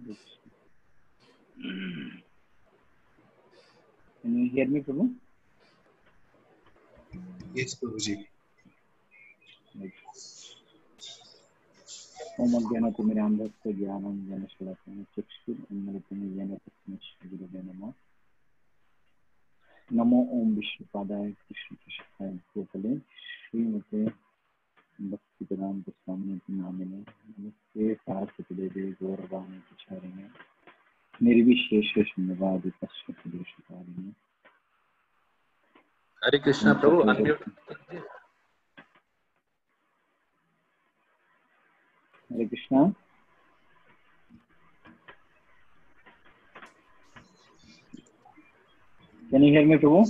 Can you hear me, Prabhu? Yes, Prabhuji. ओम अज्ञानतिमिरान्धस्य ज्ञानं जनशलाकं चक्षुरुन्मिलितं येन तस्मै श्रीगुरवे नमः नमो ओम विष्णुपादाय कृष्णकृष्णाय गोपले श्रीमते भक्तिवेदांत स्वामी नामिने नमस्ते सारस्वती देवी गौरवाणी प्रचारिणे निर्विशेष शून्यवादी पश्चिम हरे कृष्णा प्रभु unmute. Hare Krishna Can you hear me, Prabhu?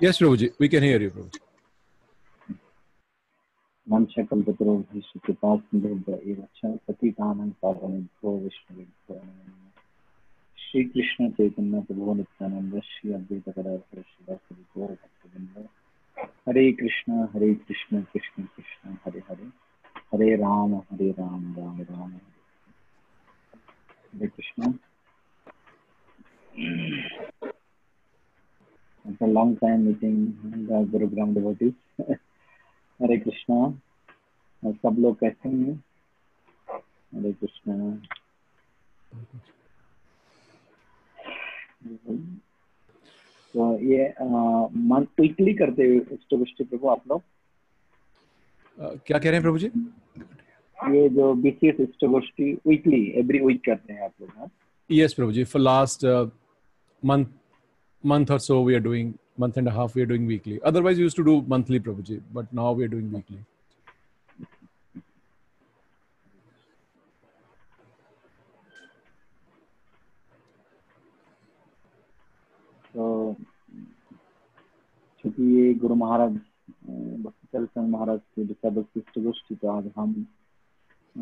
Yes, Prabhuji, we can hear you, Prabhuji. वंशकल्पतरुभ्यश्च कृपासिन्धुभ्य एव च पतितानां पावनेभ्यो नमः श्रीकृष्ण चैतन्य प्रभु नित्यानंद, श्री अद्वैत गदाधर श्रीवासदि गौर भक्तवृंद। हरे कृष्ण हरे कृष्ण कृष्ण कृष्ण, हरे हरे। हरे राम हरे राम राम राम। हरे Krishna. After a long time meeting the हरे कृष्णा। और सब लोग कैसे हैं? हरे कृष्णा। तो ये मंथ वीकली करते इष्टपुष्टि प्रभु आप लोग? क्या कह रहे हैं प्रभु जी ये जो बीसीएस इष्टगोष्ठी वीकली एवरी वीक करते हैं आप लोग हाँ? Yes, Prabhuji. For last uh, month, month or so, we are doing month and a half. We are doing weekly. Otherwise, we used to do monthly, Prabhuji, but now we are doing weekly. तो चूँकि ये गुरु महाराज अ, भक्तिचल संघ महाराज की दिशा भक्ति इष्टगोष्ठी तो आज हम अ,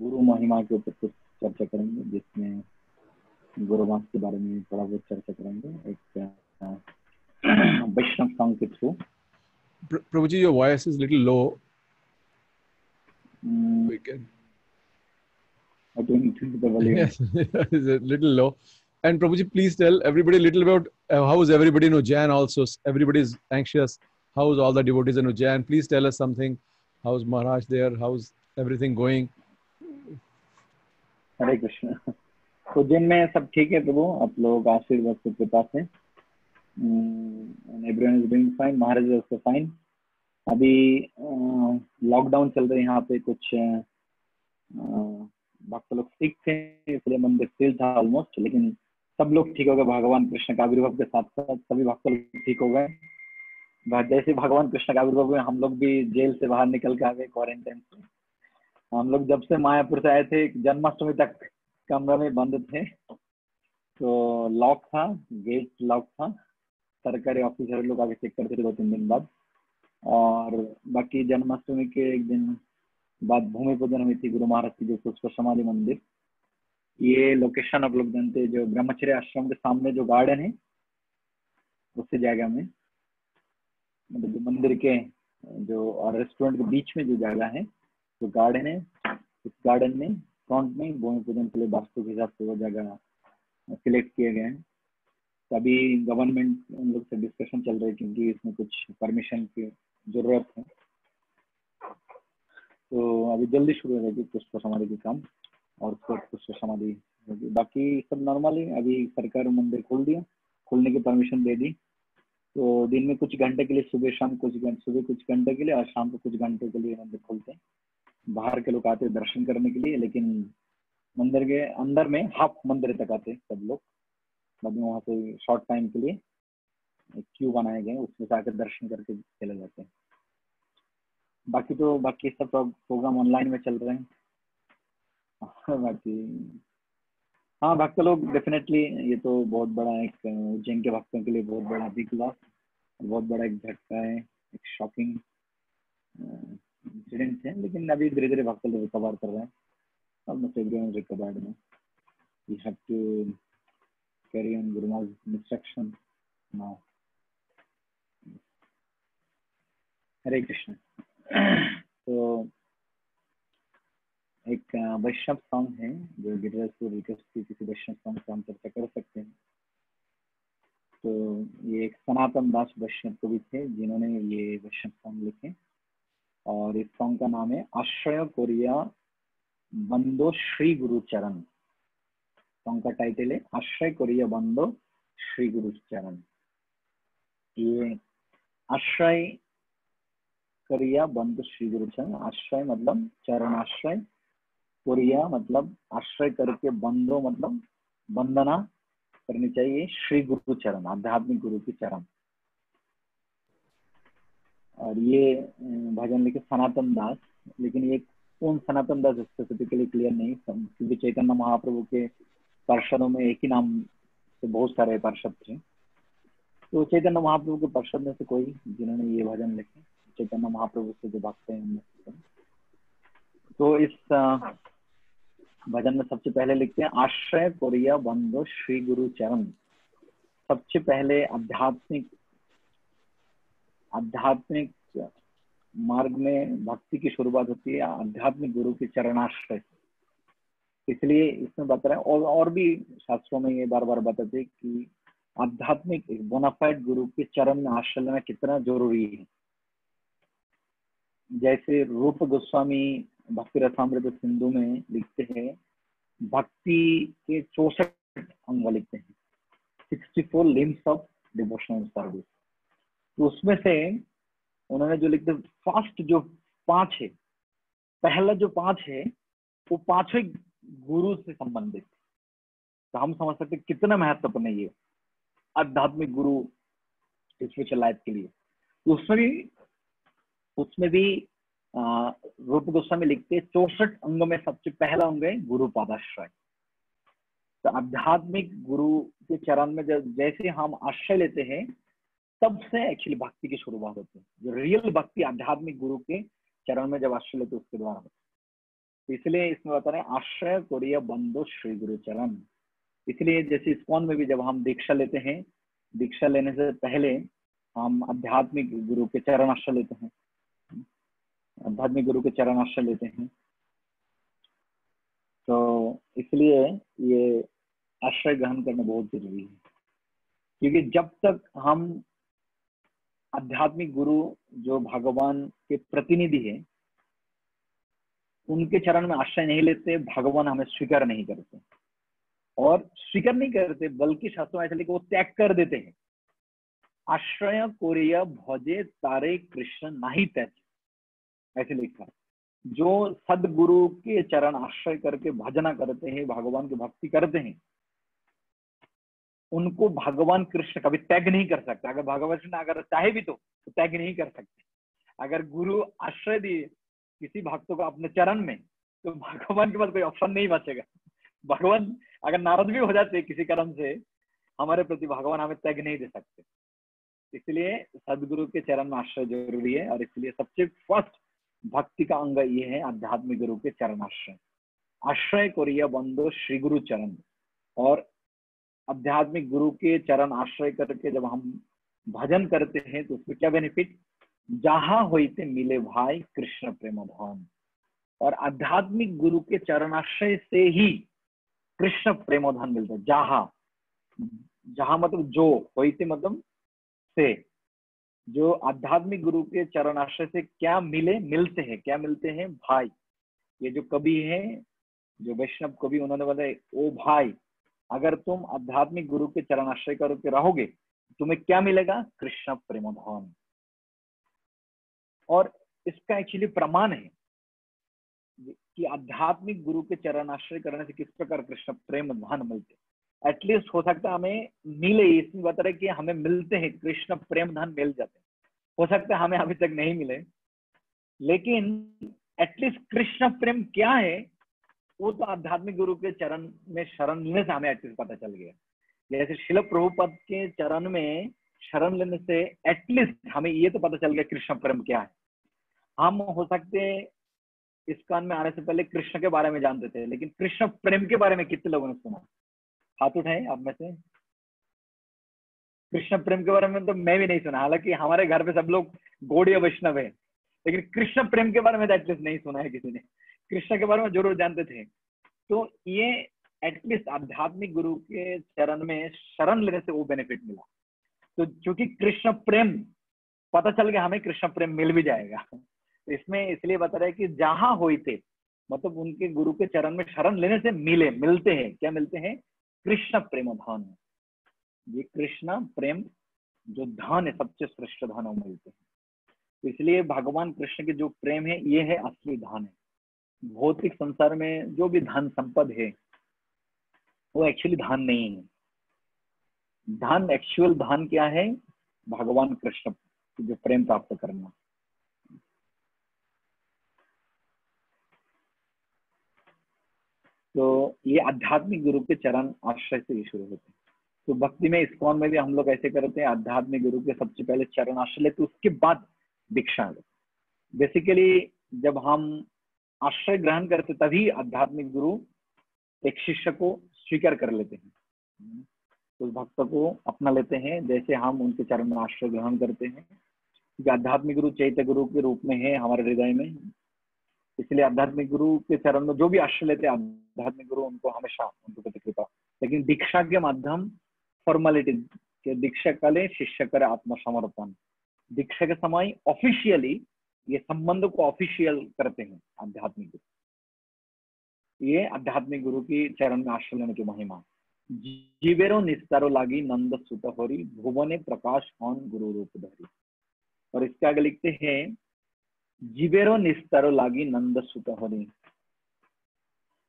गुरु महिमा के ऊपर कुछ चर्चा करेंगे जिसमें गुरु मास के बारे में थोड़ा बहुत चर्चा करेंगे एक अ, वैष्णव सॉन्ग के through Prabhuji, your voice is little low. Mm, We can. I don't increase the volume. Yes, it's a little low. And Prabhuji, please tell everybody a little about uh, how is everybody in Ujjain also. Everybody is anxious. How's all the devotees in Ujjain? Please tell us something. How's Maharaj there? How's everything going? Hare Krishna तो जिन में सब ठीक है प्रभु आप लोग आशीर्वाद से कृपा से everyone is doing fine Maharaj also fine अभी लॉकडाउन चल रहे यहाँ पे कुछ भक्त लोग सिक थे, इसलिए मंदिर सील था ऑलमोस्ट लेकिन सब लोग ठीक हो गए, भगवान कृष्ण का आविर्भाव के साथ साथ सभी भक्त लोग ठीक हो गए। जैसे भगवान कृष्ण का आविर्भाव हुए, हम लोग भी जेल से बाहर निकल के आ गए क्वारंटाइन से। हम लोग जब से मायापुर से आए थे, जन्माष्टमी तक कमरे में बंद थे। तो लॉक था गेट लॉक था। सरकारी ऑफिसर लोग आगे चेक करते थे दो तीन दिन बाद। और बाकी जन्माष्टमी के एक दिन बाद भूमि पूजन हुई थी गुरु महाराज की, जो पुष्प समाधि मंदिर। ये लोकेशन आप लोग जानते हैं, जो ब्रह्मचर्य आश्रम के सामने जो गार्डन है उसी जगह में। मतलब जो मंदिर के, जो और रेस्टोरेंट के बीच में जो जगह है, जो गार्डन है, उस गार्डन में फ्रंट में भूमि पूजन के लिए वास्तु के हिसाब से वो जगह सिलेक्ट किए गए हैं। अभी गवर्नमेंट उन लोग से डिस्कशन चल रही है क्योंकि इसमें कुछ परमिशन की ज़रूरत है। तो अभी जल्दी शुरू हो जाएगी पुष्प समाधि की काम और पुष्प समाधि होगी। बाकी सब नॉर्मल है अभी सरकार मंदिर खोल दिया, खोलने की परमिशन दे दी। तो दिन में कुछ घंटे के लिए सुबह शाम कुछ घंटे सुबह कुछ घंटे के लिए और शाम को कुछ घंटे के लिए मंदिर खोलते हैं। बाहर के लोग आते दर्शन करने के लिए, लेकिन मंदिर के अंदर में हाफ़ मंदिर तक आते हैं सब लोग। बाद में वहाँ से शॉर्ट टाइम के लिए एक क्यू बनाए गए, उसमें से आकर दर्शन करके चले जाते हैं। बाकी तो बाकी सब प्रोग्राम ऑनलाइन में चल रहे हैं। बाकी हाँ भक्त लोग डेफिनेटली ये तो बहुत बड़ा एक, उज्जैन के भक्तों के लिए बहुत बड़ा बिग लॉस बहुत बड़ा एक झटका है, एक शॉकिंग इंसिडेंट है, लेकिन अभी धीरे धीरे भक्त लोग रिकवर कर रहे हैं। everyone is recovered now. We have to carry on Guru Maharaj's instruction now. हरे कृष्ण तो एक वैष्णव सॉन्ग है, जो गिरिराज को रिक्वेस्ट की किसी वैष्णव सॉन्ग से हम चर्चा कर सकते हैं। तो ये एक सनातन दास वैष्णव कवि थे, जिन्होंने ये वैष्णव सॉन्ग लिखे। और इस सॉन्ग का नाम है, आश्रय कोरिया बंदो श्री गुरु चरण सॉन्ग का टाइटल आश्रय कोरिया बंदो श्री गुरु चरण आश्रय करिया बंद श्री गुरु चरण आश्रय मतलब चरण आश्रय कोरिया मतलब आश्रय करके बंदो मतलब वंदना करनी चाहिए श्री गुरु चरण आध्यात्मिक गुरु के चरण और ये भजन लिखे सनातन दास लेकिन ये कौन सनातन दास स्पेसिफिकली क्लियर नहीं क्योंकि चैतन्य महाप्रभु के पार्षदों में एक ही नाम से बहुत सारे पार्षद थे। तो चैतन्य महाप्रभु के पार्षद में से कोई जिन्होंने ये भजन लिखे, चैतन्य महाप्रभु से जो भागते हैं तो इस भजन में सबसे पहले लिखते हैं, आश्रय कोरिया बंधु श्री गुरु चरण। सबसे पहले आध्यात्मिक आध्यात्मिक मार्ग में भक्ति की शुरुआत होती है, आध्यात्मिक गुरु के चरणाश्रय इसलिए इसमें बता रहे हैं और और भी शास्त्रों में ये बार बार बताते हैं कि आध्यात्मिक बोनाफाइड गुरु के चरण में आश्रय लेना कितना ज़रूरी है। जैसे रूप गोस्वामी भक्ति रसामृत सिंधु में लिखते हैं, भक्ति के चौसठ अंग लिखते हैं sixty four limbs of devotional service तो उसमें से उन्होंने जो लिखते फ़र्स्ट जो पाँच है, पहला जो पाँच है, वो पाँचों गुरु से संबंधित। तो हम समझ सकते कितना महत्वपूर्ण है ये आध्यात्मिक गुरु स्पिरिचुअल लाइफ के लिए। उसमें भी उसमें भी रूप गोस्वामी लिखते चौसठ अंग में सबसे पहला अंग है गुरु पादाश्रय। तो आध्यात्मिक गुरु के चरण में जब, जैसे हम आश्रय लेते हैं, तब से एक्चुअली भक्ति की शुरुआत होती है। जो रियल भक्ति आध्यात्मिक गुरु के चरण में जब आश्रय लेते उसके द्वारा होती है। इसलिए इसमें बता रहे हैं, आश्रय कोरिया बंदो श्री गुरु चरण। इसलिए जैसे इस्कॉन में भी जब हम दीक्षा लेते हैं, दीक्षा लेने से पहले हम आध्यात्मिक गुरु के चरण आश्रय लेते हैं। आध्यात्मिक गुरु के चरण आश्रय लेते हैं। तो इसलिए ये आश्रय ग्रहण करना बहुत ज़रूरी है। क्योंकि जब तक हम आध्यात्मिक गुरु जो भगवान के प्रतिनिधि है उनके चरण में आश्रय नहीं लेते भगवान हमें स्वीकार नहीं करते। और स्वीकार नहीं करते बल्कि शास्त्रों ऐसे लिखे वो त्याग कर देते हैं। आश्रय कोरिया भोजे तारे कृष्ण नहीं त्याग। ऐसे लिखा जो सदगुरु के चरण आश्रय करके भजना करते हैं भगवान की भक्ति करते हैं उनको भगवान कृष्ण कभी त्याग नहीं कर सकता। अगर भगवान कृष्ण अगर चाहे भी तो, तो त्याग नहीं कर सकते। अगर गुरु आश्रय दिए किसी भक्तों को अपने चरण में तो भगवान के पास कोई ऑप्शन नहीं बचेगा। भगवान, अगर नाराज़ भी हो जाते किसी कर्म से, हमारे प्रति भगवान हमें त्याग नहीं दे सकते। इसलिए सदगुरु के चरण में आश्रय ज़रूरी है, और इसलिए सबसे फ़र्स्ट भक्ति का अंग ये है, आध्यात्मिक गुरु के चरण आश्रय। आश्रय कोरिया बंदो श्री गुरु चरण। और आध्यात्मिक गुरु के चरण आश्रय करके जब हम भजन करते हैं तो उसमें क्या बेनिफिट जहाँ होते मिले भाई कृष्ण प्रेम धन। और आध्यात्मिक गुरु के चरणाश्रय से ही कृष्ण प्रेमोधन मिलता है। जहा, जहाँ मतलब जो होते मतलब से। जो आध्यात्मिक गुरु के चरण आश्रय से क्या मिले, मिलते हैं, क्या मिलते हैं? भाई। ये जो कवि है, जो वैष्णव कवि, उन्होंने बताया ओ भाई, अगर तुम आध्यात्मिक गुरु के चरण आश्रय करके रहोगे, तुम्हें क्या मिलेगा? कृष्ण प्रेमोधन और इसका एक्चुअली प्रमाण है कि आध्यात्मिक गुरु के चरण आश्रय करने से किस प्रकार कृष्ण प्रेम धन मिलते एटलीस्ट हो सकता है हमें मिले इसमें बता रहे कि हमें मिलते हैं, कृष्ण प्रेम धन मिल जाते हैं। हो सकता है हमें अभी तक नहीं मिले। लेकिन एटलीस्ट कृष्ण प्रेम क्या है, वो तो आध्यात्मिक गुरु के चरण में शरण लेने से हमें एटलीस्ट पता चल गया। जैसे शिल प्रभुपद के चरण में शरण लेने से एटलीस्ट हमें ये तो पता चल गया कृष्ण प्रेम क्या है। हम हो सकते इस कान में आने से पहले कृष्ण के बारे में जानते थे, लेकिन कृष्ण प्रेम के बारे में कितने लोगों ने सुना? हाथ उठाए आप में से। कृष्ण प्रेम के बारे में तो मैं भी नहीं सुना, हालाँकि हमारे घर पे सब लोग गौड़ीय वैष्णव है, लेकिन कृष्ण प्रेम के बारे में तो एटलीस्ट नहीं सुना है किसी ने। कृष्ण के बारे में ज़रूर जानते थे। तो ये एटलीस्ट आध्यात्मिक गुरु के चरण में शरण लेने से वो बेनिफिट मिला। तो क्योंकि कृष्ण प्रेम, पता चल गया हमें कृष्ण प्रेम मिल भी जाएगा। इसमें इसलिए बता रहे कि जहाँ हुई थे मतलब उनके गुरु के चरण में शरण लेने से मिले, मिलते हैं। क्या मिलते हैं? कृष्ण प्रेम धन। ये कृष्ण प्रेम जो धन है, सबसे श्रेष्ठ धन मिलते हैं। तो इसलिए भगवान कृष्ण के जो प्रेम है, ये है असली धन। है भौतिक संसार में जो भी धन संपद है, वो एक्चुअली धन नहीं है। धन एक्चुअल धन क्या है? भगवान कृष्ण जो प्रेम प्राप्त करना। तो ये आध्यात्मिक गुरु के चरण आश्रय से ही शुरू होते हैं। तो भक्ति में इस्कॉन में भी हम लोग ऐसे करते हैं, आध्यात्मिक गुरु के सबसे पहले चरण आश्रय लेते उसके बाद दीक्षा लेते बेसिकली जब हम आश्रय ग्रहण करते तभी आध्यात्मिक गुरु एक शिष्य को स्वीकार कर लेते हैं। उस भक्त को अपना लेते हैं। जैसे हम उनके चरण में आश्रय ग्रहण करते हैं। क्योंकि आध्यात्मिक गुरु चैत्य गुरु के रूप में है हमारे हृदय में। इसलिए आध्यात्मिक गुरु के चरण में जो भी आश्रय लेते हैं, आध्यात्मिक गुरु उनको हमेशा उनको प्रति कृपा। लेकिन दीक्षा के माध्यम फॉर्मेलिटी के दीक्षा काले शिष्य करे आत्मसमर्पण। दीक्षा के समय ऑफिशियली ये संबंध को ऑफिशियल करते हैं आध्यात्मिक गुरु। ये आध्यात्मिक गुरु की चरण में आश्रय लेने की महिमा जीवेरो निस्तारो लागी नंद सुत होरी, भुवने प्रकाश कौन गुरु रूप धरी। और इसके आगे लिखते हैं, जीवेरो निस्तारो लागी नंद सुत होरी।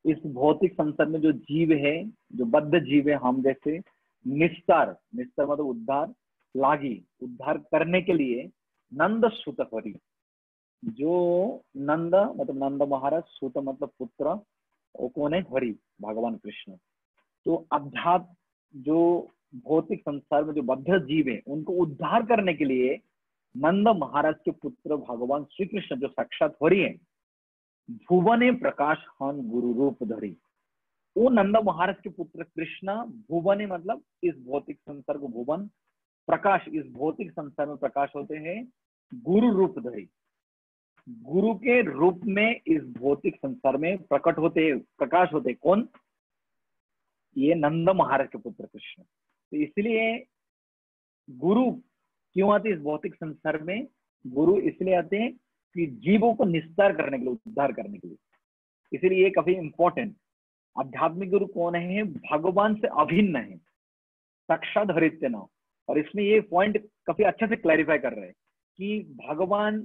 इस भौतिक संसार में जो जीव है, जो बद्ध जीव है, हम जैसे निस्तार निस्तार मतलब उद्धार, लागी, उद्धार करने के लिए नंद सुत हरि। जो नंद मतलब नंद महाराज, सुत मतलब पुत्र वो कौन है? हरि, भगवान कृष्ण। तो अध्यात्म जो भौतिक संसार में जो बद्ध जीव है, उनको उद्धार करने के लिए नंद महाराज के पुत्र भगवान श्री कृष्ण जो साक्षात हो रही है, भुवने प्रकाश हन गुरु रूप धरी। वो नंद महाराज के पुत्र कृष्ण, भुवने मतलब इस भौतिक संसार को भुवन, प्रकाश, इस भौतिक संसार में प्रकाश होते हैं, गुरु रूप धरी। गुरु के रूप में इस भौतिक संसार में प्रकट होते, प्रकाश होते कौन? ये नंद महाराज के पुत्र कृष्ण। तो इसलिए गुरु क्यों आते इस भौतिक संसार में? गुरु इसलिए आते हैं कि जीवों को निस्तार करने के लिए, उद्धार करने के लिए। इसलिए ये काफ़ी इंपॉर्टेंट आध्यात्मिक गुरु कौन है? भगवान से अभिन्न है। साक्षात हरित्य न और इसमें ये पॉइंट काफ़ी अच्छे से क्लैरिफाई कर रहे हैं कि भगवान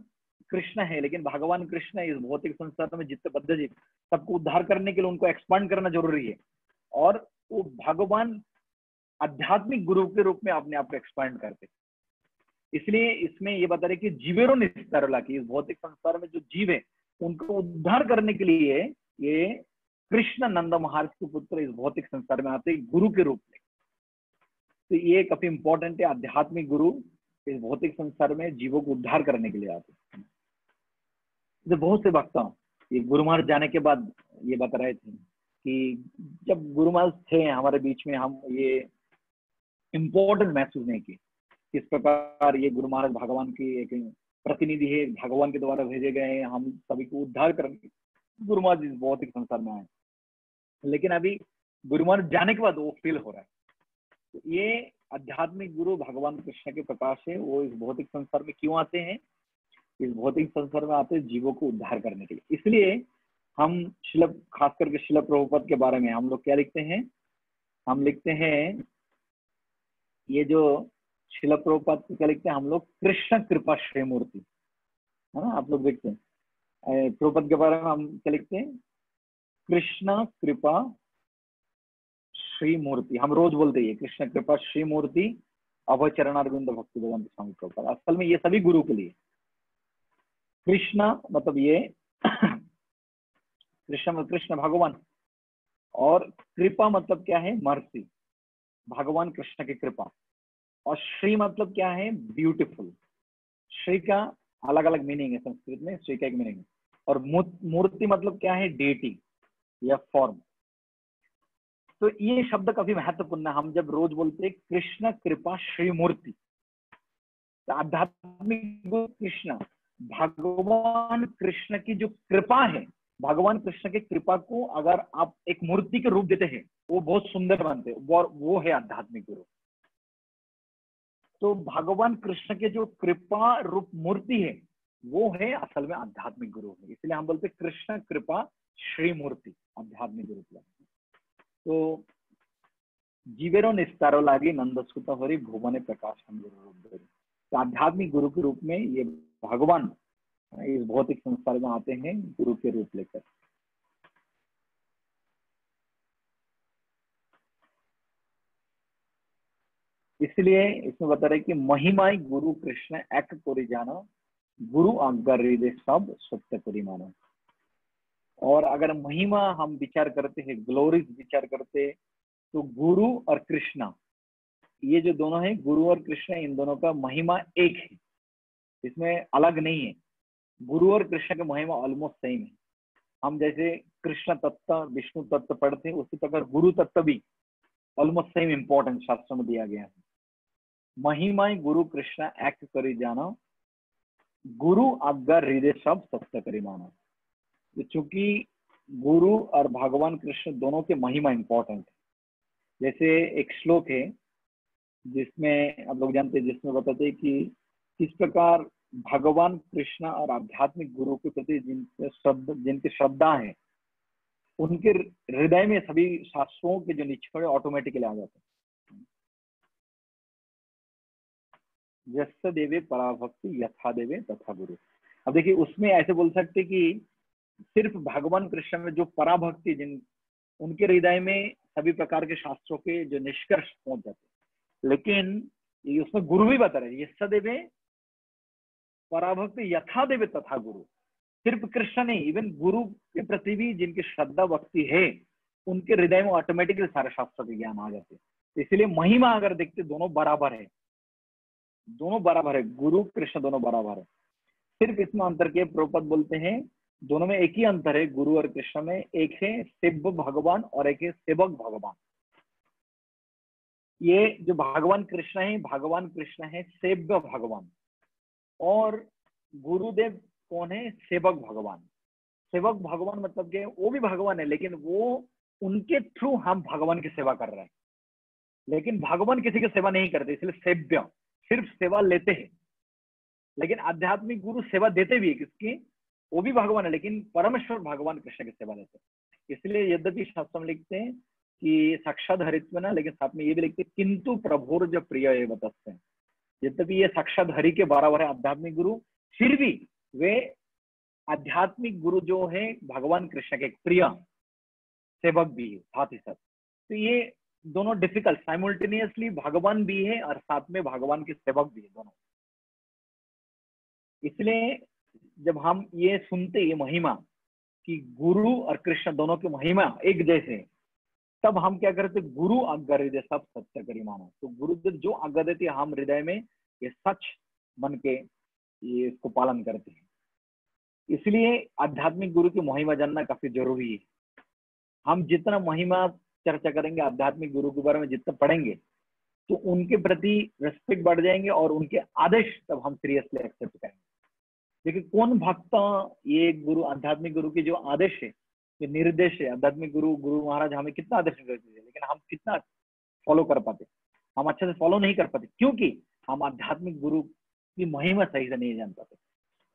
कृष्ण है, लेकिन भगवान कृष्ण इस भौतिक संसार में जितने बद्ध जीव, सबको उद्धार करने के लिए उनको एक्सपांड करना ज़रूरी है। और वो भगवान आध्यात्मिक गुरु के रूप में अपने आप को एक्सपांड करते इसलिए इसमें ये बता रहे कि जीवेरो निस्तारला, की इस भौतिक संसार में जो जीव है, उनको उद्धार करने के लिए ये कृष्ण नंद महाराज के पुत्र इस भौतिक संसार में आते गुरु के रूप में। तो ये काफ़ी इंपॉर्टेंट है, आध्यात्मिक गुरु इस भौतिक संसार में जीवों को उद्धार करने के लिए आते तो बहुत से भक्त, ये गुरु महाराज जाने के बाद ये बता रहे थे। कि जब गुरु महाराज थे हमारे बीच में, हम ये इम्पोर्टेंट महसूस नहीं किए। किस प्रकार ये गुरु महाराज भगवान की एक प्रतिनिधि है, भगवान के द्वारा भेजे गए हैं, हम सभी को उद्धार करने गुरु महाराज इस भौतिक संसार में आए लेकिन अभी गुरु महाराज जाने के बाद वो फील हो रहा है। तो ये आध्यात्मिक गुरु भगवान कृष्ण के प्रकाश है वो इस भौतिक संसार में क्यों आते हैं? इस भौतिक संसार में आते हैं जीवों को उद्धार करने के लिए। इसलिए हम शिल खास करके शिल प्रभुपद के बारे में हम लोग क्या लिखते हैं? हम लिखते हैं, ये जो शिल प्रभुपद क्या लिखते हैं? हम लोग कृष्ण कृपा श्री मूर्ति है ना? आप लोग देखते हैं। प्रभुपद के बारे में हम क्या लिखते हैं? कृष्ण कृपा श्री मूर्ति हम रोज बोलते हैं कृष्ण कृपा श्री मूर्ति अभय चरणारविंद भक्ति भगवान स्वामी प्रभुपाद। असल में ये सभी गुरु के लिए। कृष्ण मतलब ये कृष्ण कृष्ण, भगवान। और कृपा मतलब क्या है? मर्सी भगवान कृष्ण की कृपा। और श्री मतलब क्या है? ब्यूटीफुल श्री का अलग अलग मीनिंग है संस्कृत में, श्री का एक मीनिंग है। और मूर्ति मतलब क्या है? डेटी या फॉर्म तो ये शब्द काफ़ी महत्वपूर्ण है। हम जब रोज बोलते हैं, कृष्ण, कृपा, श्री मूर्ति। तो आध्यात्मिक कृष्ण, भगवान कृष्ण की जो कृपा है भगवान कृष्ण की कृपा को अगर आप एक मूर्ति के रूप देते हैं, वो बहुत सुंदर बनते हैं वो है आध्यात्मिक गुरु तो भगवान कृष्ण के जो कृपा रूप मूर्ति है, वो है असल में आध्यात्मिक गुरु है। इसलिए हम बोलते कृष्ण कृपा श्री मूर्ति, आध्यात्मिक गुरु तो जीवेरो निस्तारो लागी नंदस्कुत हरि, भुवन प्रकाश हम गुरु तो आध्यात्मिक गुरु के रूप में ये भगवान इस भौतिक संसार में आते हैं गुरु के रूप लेकर। इसलिए इसमें बता रहे कि महिमाई गुरु कृष्ण एक कोरी जानो, गुरु आज्ञा सब सत्य कोरी मानो। और अगर महिमा हम विचार करते हैं, ग्लोरीज विचार करते तो गुरु और कृष्णा, ये जो दोनों है, गुरु और कृष्ण, इन दोनों का महिमा एक है। इसमें अलग नहीं है। गुरु और कृष्ण की महिमा ऑलमोस्ट सेम है। हम जैसे कृष्ण तत्व, विष्णु तत्व पढ़ते हैं, उसी प्रकार गुरु तत्व भी ऑलमोस्ट सेम इंपॉर्टेंस शास्त्र में दिया गया है। महिमा गुरु कृष्ण एक करी जाना, गुरु आज्ञा हृदय सब सत्य करी माना। तो चूँकि गुरु और भगवान कृष्ण दोनों के महिमा इंपॉर्टेंट है। जैसे एक श्लोक है, जिसमें आप लोग जानते हैं, जिसमें बताते हैं कि किस प्रकार भगवान कृष्ण और आध्यात्मिक गुरु के प्रति जिनके शब्द, जिनके श्रद्धा है, उनके हृदय में सभी शास्त्रों के जो निचोड़े ऑटोमेटिकली आ जाते हैं। देवे पराभक्ति, यथा देवे तथा गुरु। अब देखिए, उसमें ऐसे बोल सकते कि सिर्फ़ भगवान कृष्ण में जो पराभक्ति, जिन, उनके हृदय में सभी प्रकार के शास्त्रों के जो निष्कर्ष पहुँच जाते लेकिन उसमें गुरु भी बता रहे यश देवे पराभक्त यथा देवे तथा गुरु। सिर्फ़ कृष्ण नहीं इवन गुरु के प्रति भी जिनकी श्रद्धा, भक्ति है, उनके हृदय में ऑटोमेटिकली सारे शास्त्र के ज्ञान आ जाते हैं। इसलिए महिमा अगर देखते, दोनों बराबर है। दोनों बराबर है। गुरु, कृष्ण दोनों बराबर है। सिर्फ़ इसमें अंतर के प्रोपद बोलते हैं, दोनों में एक ही अंतर है, गुरु और कृष्ण में एक है, शिव भगवान और एक है सेवक भगवान। ये जो भगवान कृष्ण है, भगवान कृष्ण है, सेव्य भगवान। और गुरुदेव कौन है? सेवक भगवान। सेवक भगवान मतलब के वो भी भगवान है, लेकिन वो उनके थ्रू हम भगवान की सेवा कर रहे हैं। लेकिन भगवान किसी की सेवा नहीं करते, इसलिए सेव्य। सिर्फ़ सेवा लेते हैं। लेकिन आध्यात्मिक गुरु सेवा देते भी है किसकी? वो भी भगवान है, लेकिन परमेश्वर भगवान कृष्ण की सेवा देते हैं। इसलिए यद्यपि शास्त्र में लिखते हैं कि साक्षात हरित्व ना, लेकिन साथ में ये भी लिखते हैं, किंतु प्रभुर जो प्रिय हैं यद्यपि ये साक्षात हरि के बराबर है आध्यात्मिक गुरु, फिर भी वे आध्यात्मिक गुरु जो है, भगवान कृष्ण के प्रिय सेवक भी है, साथ ही साथ। तो ये दोनों डिफ़िकल्ट साइमल्टेनियसली भगवान भी है और साथ में भगवान के सेवक भी है दोनों। इसलिए जब हम ये सुनते ये महिमा, कि गुरु और कृष्ण दोनों की महिमा एक जैसे तब हम क्या करते गुरु आज्ञा हृदय सब सत्य करी मानो। तो गुरुदेव जो आज्ञा देते हम हृदय में ये सच मन के ये इसको पालन करते हैं। इसलिए आध्यात्मिक गुरु की महिमा जानना काफ़ी ज़रूरी है। हम जितना महिमा चर्चा करेंगे, आध्यात्मिक गुरु के बारे में जितना पढ़ेंगे तो उनके प्रति रेस्पेक्ट बढ़ जाएँगे और उनके आदेश तब हम सीरियसली एक्सेप्ट करेंगे। देखिए, कौन भक्त ये गुरु, आध्यात्मिक गुरु के जो आदेश है निर्देश है, आध्यात्मिक गुरु गुरु महाराज हमें कितना आदर्श करते थे लेकिन हम कितना फॉलो कर पाते हम अच्छे से फॉलो नहीं कर पाते, क्योंकि हम आध्यात्मिक गुरु की महिमा सही से नहीं जान पाते।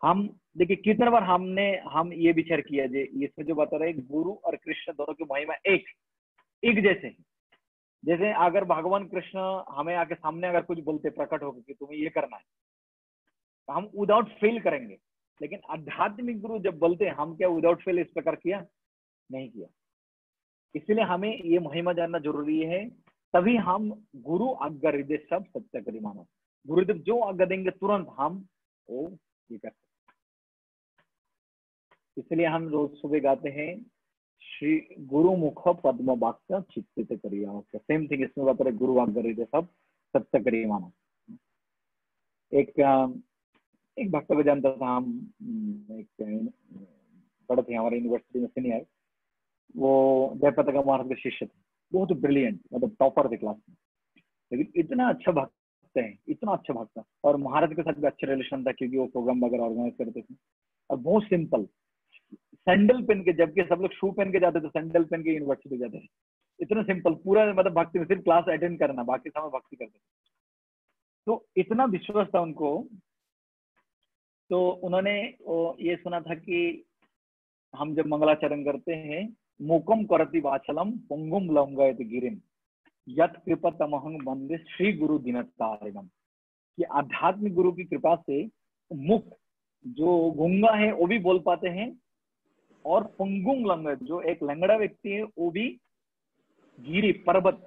हम, देखिए, कितने बार हमने, हम ये विचार किया जे, इसमें जो बता रहे गुरु और कृष्ण दोनों की महिमा एक एक जैसे जैसे अगर भगवान कृष्ण हमें आके सामने अगर कुछ बोलते, प्रकट होकर कि तुम्हें ये करना है तो हम विदाउट फेल करेंगे। लेकिन आध्यात्मिक गुरु जब बोलते हैं हम क्या विदाउट फेल इस प्रकार किया? नहीं किया। इसलिए हमें ये महिमा जानना ज़रूरी है, तभी हम गुरु आज्ञा हृदय सब सत्य करी मानो। गुरुदेव जो आज्ञा देंगे, तुरंत हम वो ये कर सकते इसलिए हम रोज सुबह गाते हैं, श्री गुरु मुख पद्म वाक्य चित्तित करिया। सेम थिंग इसमें बता गुरु आज्ञा हृदय सब सत्य करिए मानो। एक एक भक्त को जानता था हम, एक पढ़े थे हमारे यूनिवर्सिटी में सीनियर वो जयपत का महाराज के शिष्य थे बहुत ब्रिलियंट मतलब टॉपर थे क्लास में। लेकिन इतना अच्छा भक्त है, इतना अच्छा भक्त और महाराज के साथ भी अच्छा रिलेशन था, क्योंकि वो प्रोग्राम वगैरह ऑर्गेनाइज करते थे। और बहुत सिंपल सैंडल पहन के, जबकि सब लोग शू पहन के जाते थे सैंडल पहन के यूनिवर्सिटी जाते थे। इतना सिंपल पूरा मतलब भक्ति में सिर्फ़ क्लास अटेंड करना, बाकी समय भक्ति करते थे। तो इतना विश्वास था उनको। तो उन्होंने ये सुना था कि हम जब मंगलाचरण करते हैं मुकम करती वाचलम, पुंगुम लंगयत गिरिम। यत कृपतमहंग बंदे श्री गुरु दिनतारिगम कि आध्यात्मिक गुरु की कृपा से मुख, जो गुंगा है, वो भी बोल पाते हैं। और पुंगुम लंग जो एक लंगड़ा व्यक्ति है, वो भी गिरी, पर्वत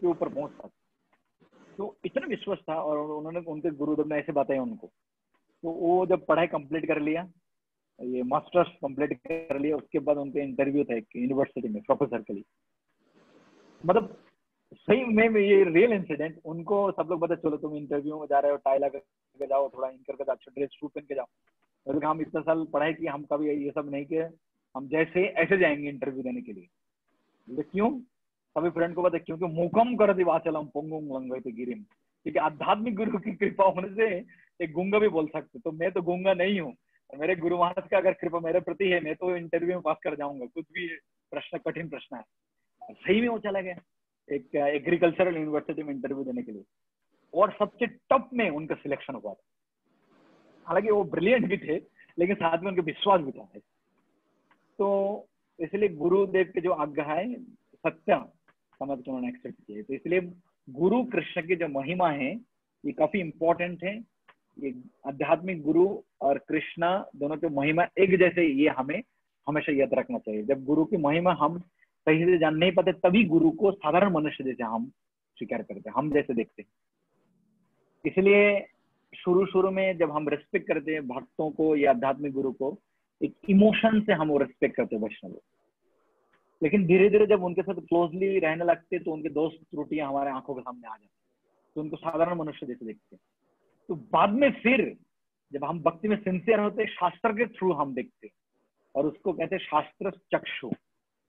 के ऊपर पहुँच पाते तो इतना विश्वास था, और उन्होंने, उनके गुरुदेव ने ऐसे बताया उनको। तो वो जब पढ़ाई कंप्लीट कर लिया ये मास्टर्स कंप्लीट कर लिया उसके बाद उनके इंटरव्यू था एक यूनिवर्सिटी में प्रोफेसर के लिए। मतलब सही में ये रियल इंसिडेंट उनको सब लोग पता चलो तुम इंटरव्यू में जा रहे हो टाई लगा के जाओ, थोड़ा इन करके अच्छा ड्रेस शूट पहन के जाओ। तो हम इतना साल पढ़ाई किए हम कभी ये सब नहीं किए, हम जैसे, ऐसे जाएँगे इंटरव्यू देने के लिए। क्यों? सभी फ्रेंड को पता क्योंकि मुकम कर दी वाचलम पोंगुम लंग गिरिम क्योंकि आध्यात्मिक गुरु की कृपा होने से एक गुंगा भी बोल सकते तो मैं तो गुंगा नहीं हूँ। मेरे गुरु महाराज का अगर कृपा मेरे प्रति है, मैं तो इंटरव्यू में पास कर जाऊँगा, कुछ भी प्रश्न, कठिन प्रश्न है। सही में वो चला गया। एक एग्रीकल्चरल यूनिवर्सिटी में इंटरव्यू देने के लिए। और सबसे टॉप में उनका सिलेक्शन हुआ था। हालाँकि वो ब्रिलियंट भी थे, लेकिन साथ में उनके विश्वास भी था। तो इसलिए गुरुदेव के जो आज्ञा है, सत्य समझ के उन्होंने एक्सेप्ट किए तो इसलिए गुरु कृष्ण की जो महिमा है, ये काफ़ी इंपॉर्टेंट है। ये आध्यात्मिक गुरु और कृष्णा दोनों की महिमा एक जैसे ये हमें हमेशा याद रखना चाहिए। जब गुरु की महिमा हम सही से जान नहीं पाते, तभी गुरु को साधारण मनुष्य जैसे हम स्वीकार करते हम जैसे देखते हैं। इसलिए शुरू शुरू में जब हम रेस्पेक्ट करते हैं भक्तों को या आध्यात्मिक गुरु को, एक इमोशन से हम रेस्पेक्ट करते हैं वैष्णव लेकिन धीरे धीरे जब उनके साथ क्लोजली रहने लगते तो उनके दोस्त त्रुटियाँ हमारे आँखों के सामने आ जाती तो उनको साधारण मनुष्य जैसे देखते हैं। तो बाद में फिर जब हम भक्ति में सिंसियर होते शास्त्र के थ्रू हम देखते और उसको कहते शास्त्र चक्षु।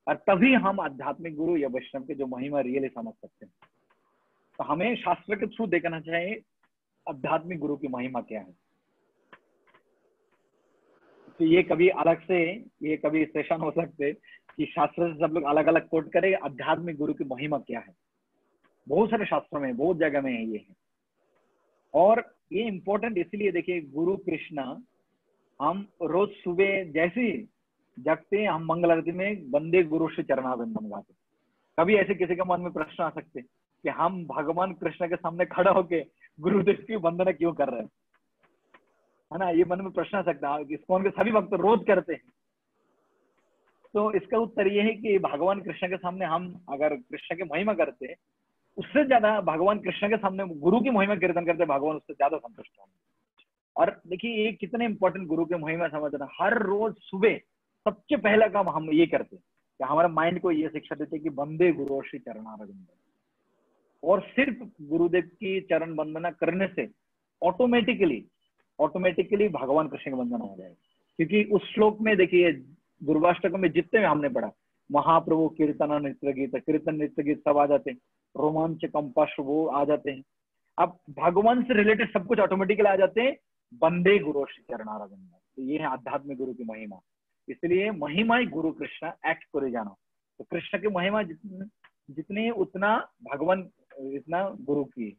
और तभी हम आध्यात्मिक गुरु या वैष्णव के जो महिमा रियली समझ सकते हैं। तो हमें शास्त्र के थ्रू देखना चाहिए, आध्यात्मिक गुरु की महिमा क्या है। तो ये कभी अलग से, ये कभी सेशन हो सकते कि शास्त्र से सब लोग अलग अलग कोट करें, आध्यात्मिक गुरु की महिमा क्या है। बहुत सारे शास्त्रों में, बहुत जगह में ये है। और ये इंपॉर्टेंट इसलिए देखिए, गुरु कृष्णा, हम रोज सुबह जैसे जगते हम मंगल आरती में बंदे गुरु से चरणाविंदन गाते कभी ऐसे किसी के मन में प्रश्न आ सकते कि हम भगवान कृष्ण के सामने खड़ा होके गुरुदेव की वंदना क्यों कर रहे हैं? है ना, ये मन में प्रश्न आ सकता है इसको के सभी भक्त रोज करते हैं? तो इसका उत्तर ये है कि भगवान कृष्ण के सामने हम अगर कृष्ण की महिमा करते हैं उससे ज़्यादा भगवान कृष्ण के सामने गुरु की महिमा कीर्तन करते, भगवान उससे ज़्यादा संतुष्ट होंगे। और देखिए, ये कितने इंपॉर्टेंट गुरु की महिमा समझना हर रोज सुबह सबसे पहला काम हम ये करते हैं कि हमारे माइंड को ये शिक्षा देते कि बंदे गुरु श्री चरणारविंद और सिर्फ़ गुरुदेव की चरण वंदना करने से ऑटोमेटिकली ऑटोमेटिकली भगवान कृष्ण का वंदना हो जाएगा। क्योंकि उस श्लोक में देखिए दुर्वाष्टक में जितने हमने पढ़ा, महाप्रभु कीर्तन नृत्य गीत, कीर्तन नृत्य गीत सब आ जाते हैं। रोमांच कंपश वो आ जाते हैं। अब भगवान से रिलेटेड सब कुछ ऑटोमेटिकली आ जाते हैं। बंदे गुरु श्री चरणारविंद। तो ये है आध्यात्मिक गुरु की महिमा। इसलिए महिमा ही गुरु कृष्ण एक्ट करे जाना। तो कृष्ण की महिमा जितनी जितनी उतना भगवान इतना गुरु की।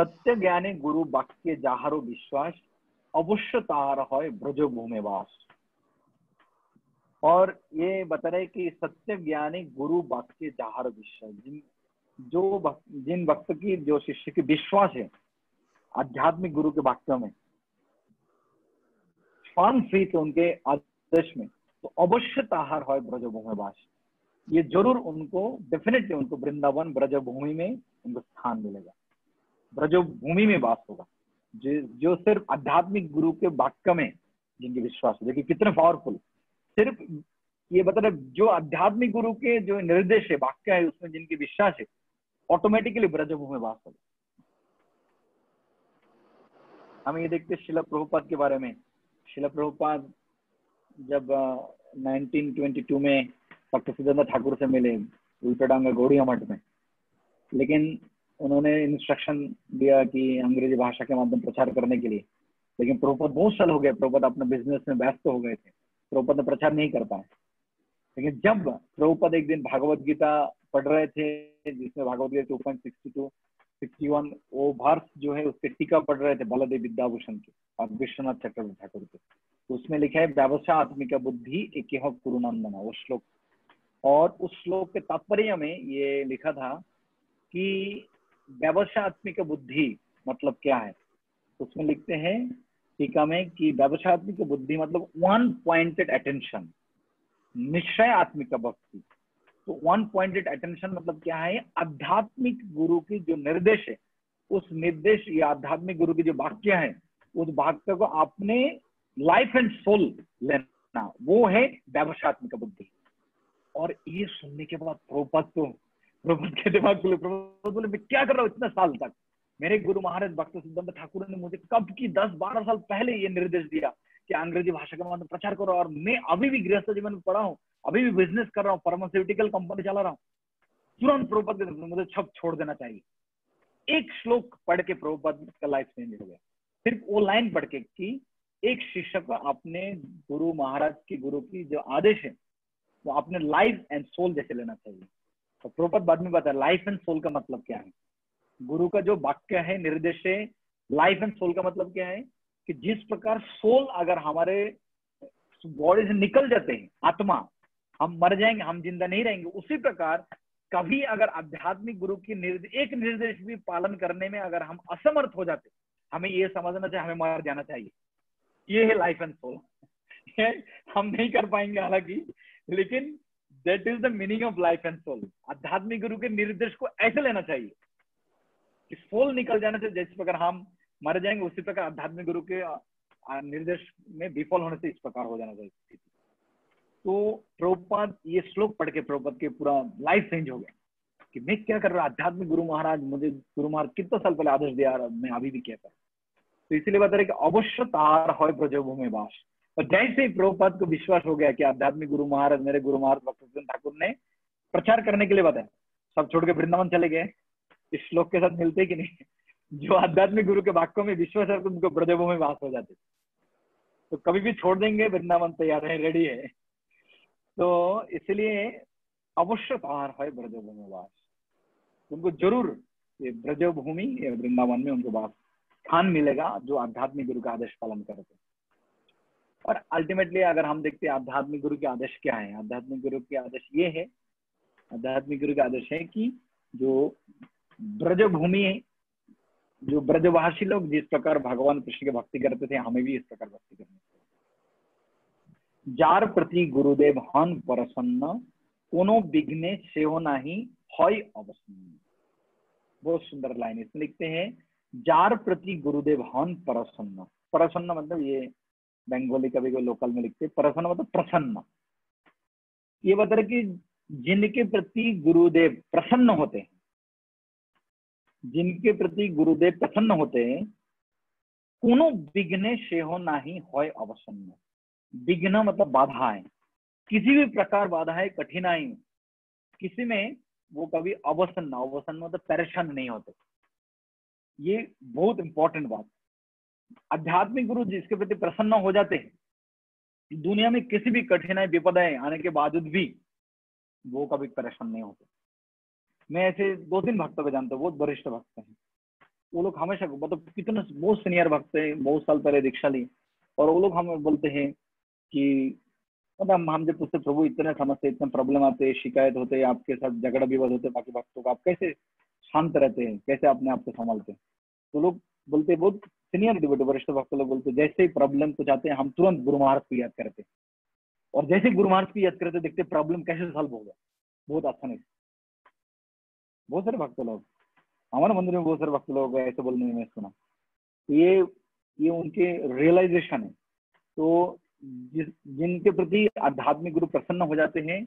सत्य ज्ञानी गुरु वाक्य जाहारो, विश्वास, अवश्य तार है ब्रज भूमि वास। और ये बता रहे कि सत्य ज्ञानी गुरु वाक्य जाहर विश्वास जिन, जो जिन भक्त की, जो शिष्य की विश्वास है, आध्यात्मिक गुरु के वाक्यों में फर्म फीत उनके आदर्श में तो अवश्य ताहार है ब्रजभूमि वास। ये ज़रूर उनको डेफिनेटली उनको वृंदावन ब्रजभूमि में उनको स्थान मिलेगा। ब्रजभूमि में वास होगा। जो सिर्फ़ आध्यात्मिक गुरु के वाक्य में जिनके विश्वास है। देखिए कितने पावरफुल सिर्फ़ ये रहे जो आध्यात्मिक गुरु के जो निर्देश है, वाक्य है, उसमें जिनकी विश्वास है ऑटोमेटिकली ब्रजभूमि वास होगा हम ये देखते शिला प्रभुपाद के बारे में। शिला प्रभुपाद जब 1922 में डॉक्टर सिद्धार्थ ठाकुर से मिले उल्टाडांगा गौड़िया मठ में। लेकिन उन्होंने इंस्ट्रक्शन दिया कि अंग्रेज़ी भाषा के माध्यम प्रचार करने के लिए। लेकिन प्रभुपद बहुत साल हो गए, प्रभुपद अपने बिज़नेस में व्यस्त हो गए थे। प्रभुपद प्रचार नहीं कर पाए। लेकिन जब प्रभुपद एक दिन भागवत गीता पढ़ रहे थे, जिसमें Bhagavad Gita two point sixty two sixty one वो वर्ष जो है उसके टीका पढ़ रहे थे बलदेव विद्याभूषण के, और विश्वनाथ चक्रवर्ती ठाकुर के। तो उसमें लिखा है व्यवसाय आत्मिका बुद्धि एक कुरुनंदना वो श्लोक। और उस श्लोक के तात्पर्य में ये लिखा था कि व्यवसाय आत्मिक बुद्धि मतलब क्या है? उसमें लिखते हैं टीका में कि व्यवसायत्मिक बुद्धि मतलब वन पॉइंटेड अटेंशन निश्चय आत्मिक भक्ति। तो वन पॉइंटेड अटेंशन मतलब क्या है? आध्यात्मिक गुरु की जो निर्देश है, उस निर्देश या आध्यात्मिक गुरु की जो वाक्य है, उस वाक्य को अपने लाइफ एंड सोल लेना, वो है व्यवसायत्मिक बुद्धि। और ये सुनने के बाद प्रोपद तो प्रोपद के दिमाग बोले प्रोपद बोले, मैं क्या कर रहा हूँ इतने साल तक? मेरे गुरु महाराज भक्त सिद्धांत ठाकुर ने मुझे कब की दस बारह साल पहले ये निर्देश दिया कि अंग्रेज़ी भाषा का माध्यम प्रचार करो और मैं अभी भी गृहस्थ जीवन में पढ़ा हूँ, अभी भी बिज़नेस कर रहा हूँ फार्मास्यूटिकल कंपनी चला रहा हूँ। तुरंत प्रोपद मुझे छप छोड़ देना चाहिए। एक श्लोक पढ़ के प्रोपद का लाइफ चेंज हो गया। सिर्फ़ वो लाइन पढ़ के कि एक शिष्य को अपने गुरु महाराज के गुरु की जो आदेश है, वो अपने लाइफ एंड सोल जैसे लेना चाहिए। तो प्रोपद बाद में बता लाइफ एंड सोल का मतलब क्या है? गुरु का जो वाक्य है, निर्देश है लाइफ एंड सोल का मतलब क्या है? कि जिस प्रकार सोल अगर हमारे बॉडी से निकल जाते हैं, आत्मा, हम मर जाएँगे, हम ज़िंदा नहीं रहेंगे, उसी प्रकार कभी अगर आध्यात्मिक गुरु की निर्देश एक निर्देश भी पालन करने में अगर हम असमर्थ हो जाते, हमें ये समझना चाहिए, हमें मर जाना चाहिए। ये है लाइफ एंड सोल हम नहीं कर पाएँगे हालाँकि, लेकिन that is the meaning of life and soul आध्यात्मिक गुरु के निर्देश को ऐसे लेना चाहिए। कि सोल निकल जाने से जिस प्रकार हम मर जाएँगे, उसी प्रकार आध्यात्मिक गुरु के निर्देश में विफल होने से इस प्रकार हो जाना चाहिए तो प्रभुपाद, ये श्लोक पढ़ के प्रभुपद के पूरा लाइफ चेंज हो गया। कि मैं क्या कर रहा आध्यात्मिक गुरु महाराज मुझे, गुरु महाराज कितना साल पहले आदेश दिया मैं अभी भी कहता तो इसीलिए बता रहे कि अवश्य तार हो ब्रजभूमि वास। और जैसे ही प्रभुपाद को विश्वास हो गया कि आध्यात्मिक गुरु महाराज, मेरे गुरु महाराज, भक्त ठाकुर ने प्रचार करने के लिए बताया सब छोड़ के वृंदावन चले गए। इस श्लोक के साथ मिलते कि नहीं? जो आध्यात्मिक गुरु के वाक्यों में विश्वास है उनको ब्रजभूमि में वास हो जाते। तो कभी भी छोड़ देंगे, वृंदावन तैयार है रेडी है। तो इसलिए अवश्य पार है ब्रजभूमि वास। उनको ज़रूर ये ब्रजभूमि वृंदावन में उनको वास स्थान मिलेगा जो आध्यात्मिक गुरु का आदेश पालन करते और अल्टीमेटली अगर हम देखते हैं आध्यात्मिक गुरु के आदेश क्या है? आध्यात्मिक गुरु के आदेश ये है। आध्यात्मिक गुरु के आदेश है कि जो ब्रज भूमि जो ब्रजवासी लोग जिस प्रकार भगवान कृष्ण की भक्ति करते थे, हमें भी इस प्रकार भक्ति करनी चाहिए। जार प्रति गुरुदेव हन प्रसन्न, कोनो विघ्ने से हो नहीं, हय अवसन्न। बहुत सुंदर लाइन इसमें लिखते हैं, जार प्रति गुरुदेव हन प्रसन्न। प्रसन्न मतलब ये बंगाली कभी कोई लोकल में लिखते प्रसन्न मतलब प्रसन्न। ये बता रहे कि जिनके प्रति गुरुदेव प्रसन्न होते हैं जिनके प्रति गुरुदेव प्रसन्न होते हैं, कोनो विघ्ने से हो नाही हो अवसन्न। विघ्न मतलब बाधाएँ किसी भी प्रकार बाधाएँ कठिनाई, किसी में वो कभी अवसन्न अवसन्न मतलब परेशान नहीं होते। ये बहुत इंपॉर्टेंट बात। आध्यात्मिक गुरु जिसके प्रति प्रसन्न हो जाते हैं, दुनिया में किसी भी कठिनाई, विपदाएँ आने के बावजूद भी वो कभी परेशान नहीं होते। मैं ऐसे दो तीन भक्तों को जानता हूँ, बहुत वरिष्ठ भक्त हैं। वो लोग हमेशा मतलब कितने बहुत सीनियर भक्त हैं, बहुत साल पहले दीक्षा ली। और वो लोग हमें बोलते हैं कि मतलब हम जब पूछते प्रभु, इतने समस्या, इतने प्रॉब्लम आते शिकायत होते हैं, आपके साथ झगड़ा विवाद होते बाकी भक्तों का, आप कैसे शांत रहते हैं? कैसे अपने आप को संभालते हैं? तो लोग बोलते बहुत सीनियर डिबेट वरिष्ठ भक्त लोग बोलते जैसे ही प्रॉब्लम कुछ आते हैं, हम तुरंत गुरु महाराज को याद करते और जैसे गुरु महाराज को याद करते देखते प्रॉब्लम कैसे सॉल्व होगा। बहुत आसानी से। बहुत सारे भक्त लोग हमारे मंदिर में बहुत सारे भक्त लोग ऐसे बोलने में सुना ये ये उनके रियलाइजेशन है तो जिस जिनके प्रति आध्यात्मिक गुरु प्रसन्न हो जाते हैं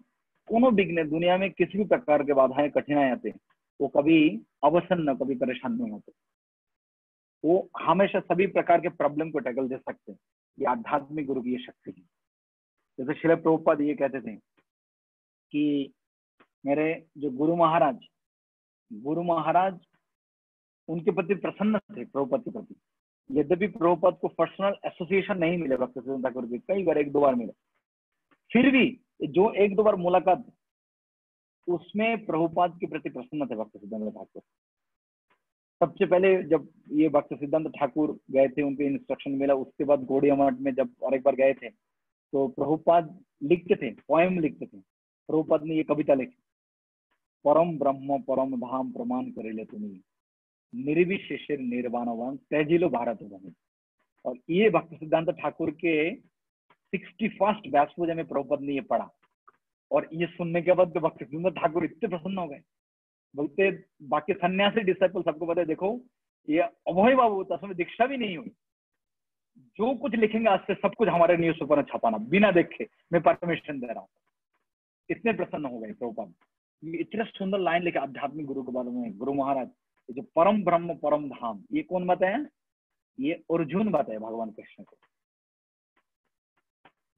कोनो विघ्न दुनिया में किसी भी प्रकार के बाधाएँ कठिनाई आते हैं वो कभी अवसन्न कभी परेशान नहीं होते वो हमेशा सभी प्रकार के प्रॉब्लम को टैकल दे सकते हैं ये आध्यात्मिक गुरु की ये शक्ति है जैसे शिल प्रभुपाद ये कहते थे कि मेरे जो गुरु महाराज गुरु महाराज उनके प्रति प्रसन्न थे, प्रभुपति के प्रति। यद्यपि प्रभुपद को पर्सनल एसोसिएशन नहीं मिले भक्त सिद्धांत ठाकुर के कई बार एक दो बार मिले। फिर भी जो एक दो बार मुलाकात, उसमें प्रभुपाद के प्रति प्रसन्न थे भक्त सिद्धांत ठाकुर। सबसे पहले जब ये भक्त सिद्धांत ठाकुर गए थे, उनके इंस्ट्रक्शन मिला, उसके बाद गोड़िया मठ में जब और एक बार गए थे तो प्रभुपाद लिखते थे पोएम लिखते थे। प्रभुपाद ने ये कविता लिखी। परम ब्रह्म, परम धाम प्रमाण करेले तुम्हें. निर्विशेषर निर्वाणवान तैजिलो भारत भूमि और ये भक्त सिद्धांत ठाकुर के सिक्सटी फ़र्स्ट बैच पूजा में प्रभुपद ने ये पढ़ा और ये सुनने के बाद भक्त सिद्धांत ठाकुर इतने प्रसन्न हो गए। बोलते, बाकी सन्यासी डिसाइपल सबको पता देखो, ये अभय बाबू तो उसमें दीक्षा भी नहीं हुई। जो कुछ लिखेंगे आज से सब कुछ हमारे न्यूज़ पेपर में छपाना, बिना देखे, मैं परमिशन दे रहा हूँ। इतने प्रसन्न हो गए प्रभुपाद। इतने सुंदर लाइन लिखे आध्यात्मिक गुरु के बारे में, गुरु महाराज जो परम ब्रह्म, परम धाम, ये कौन बताए ये अर्जुन बताए भगवान कृष्ण को।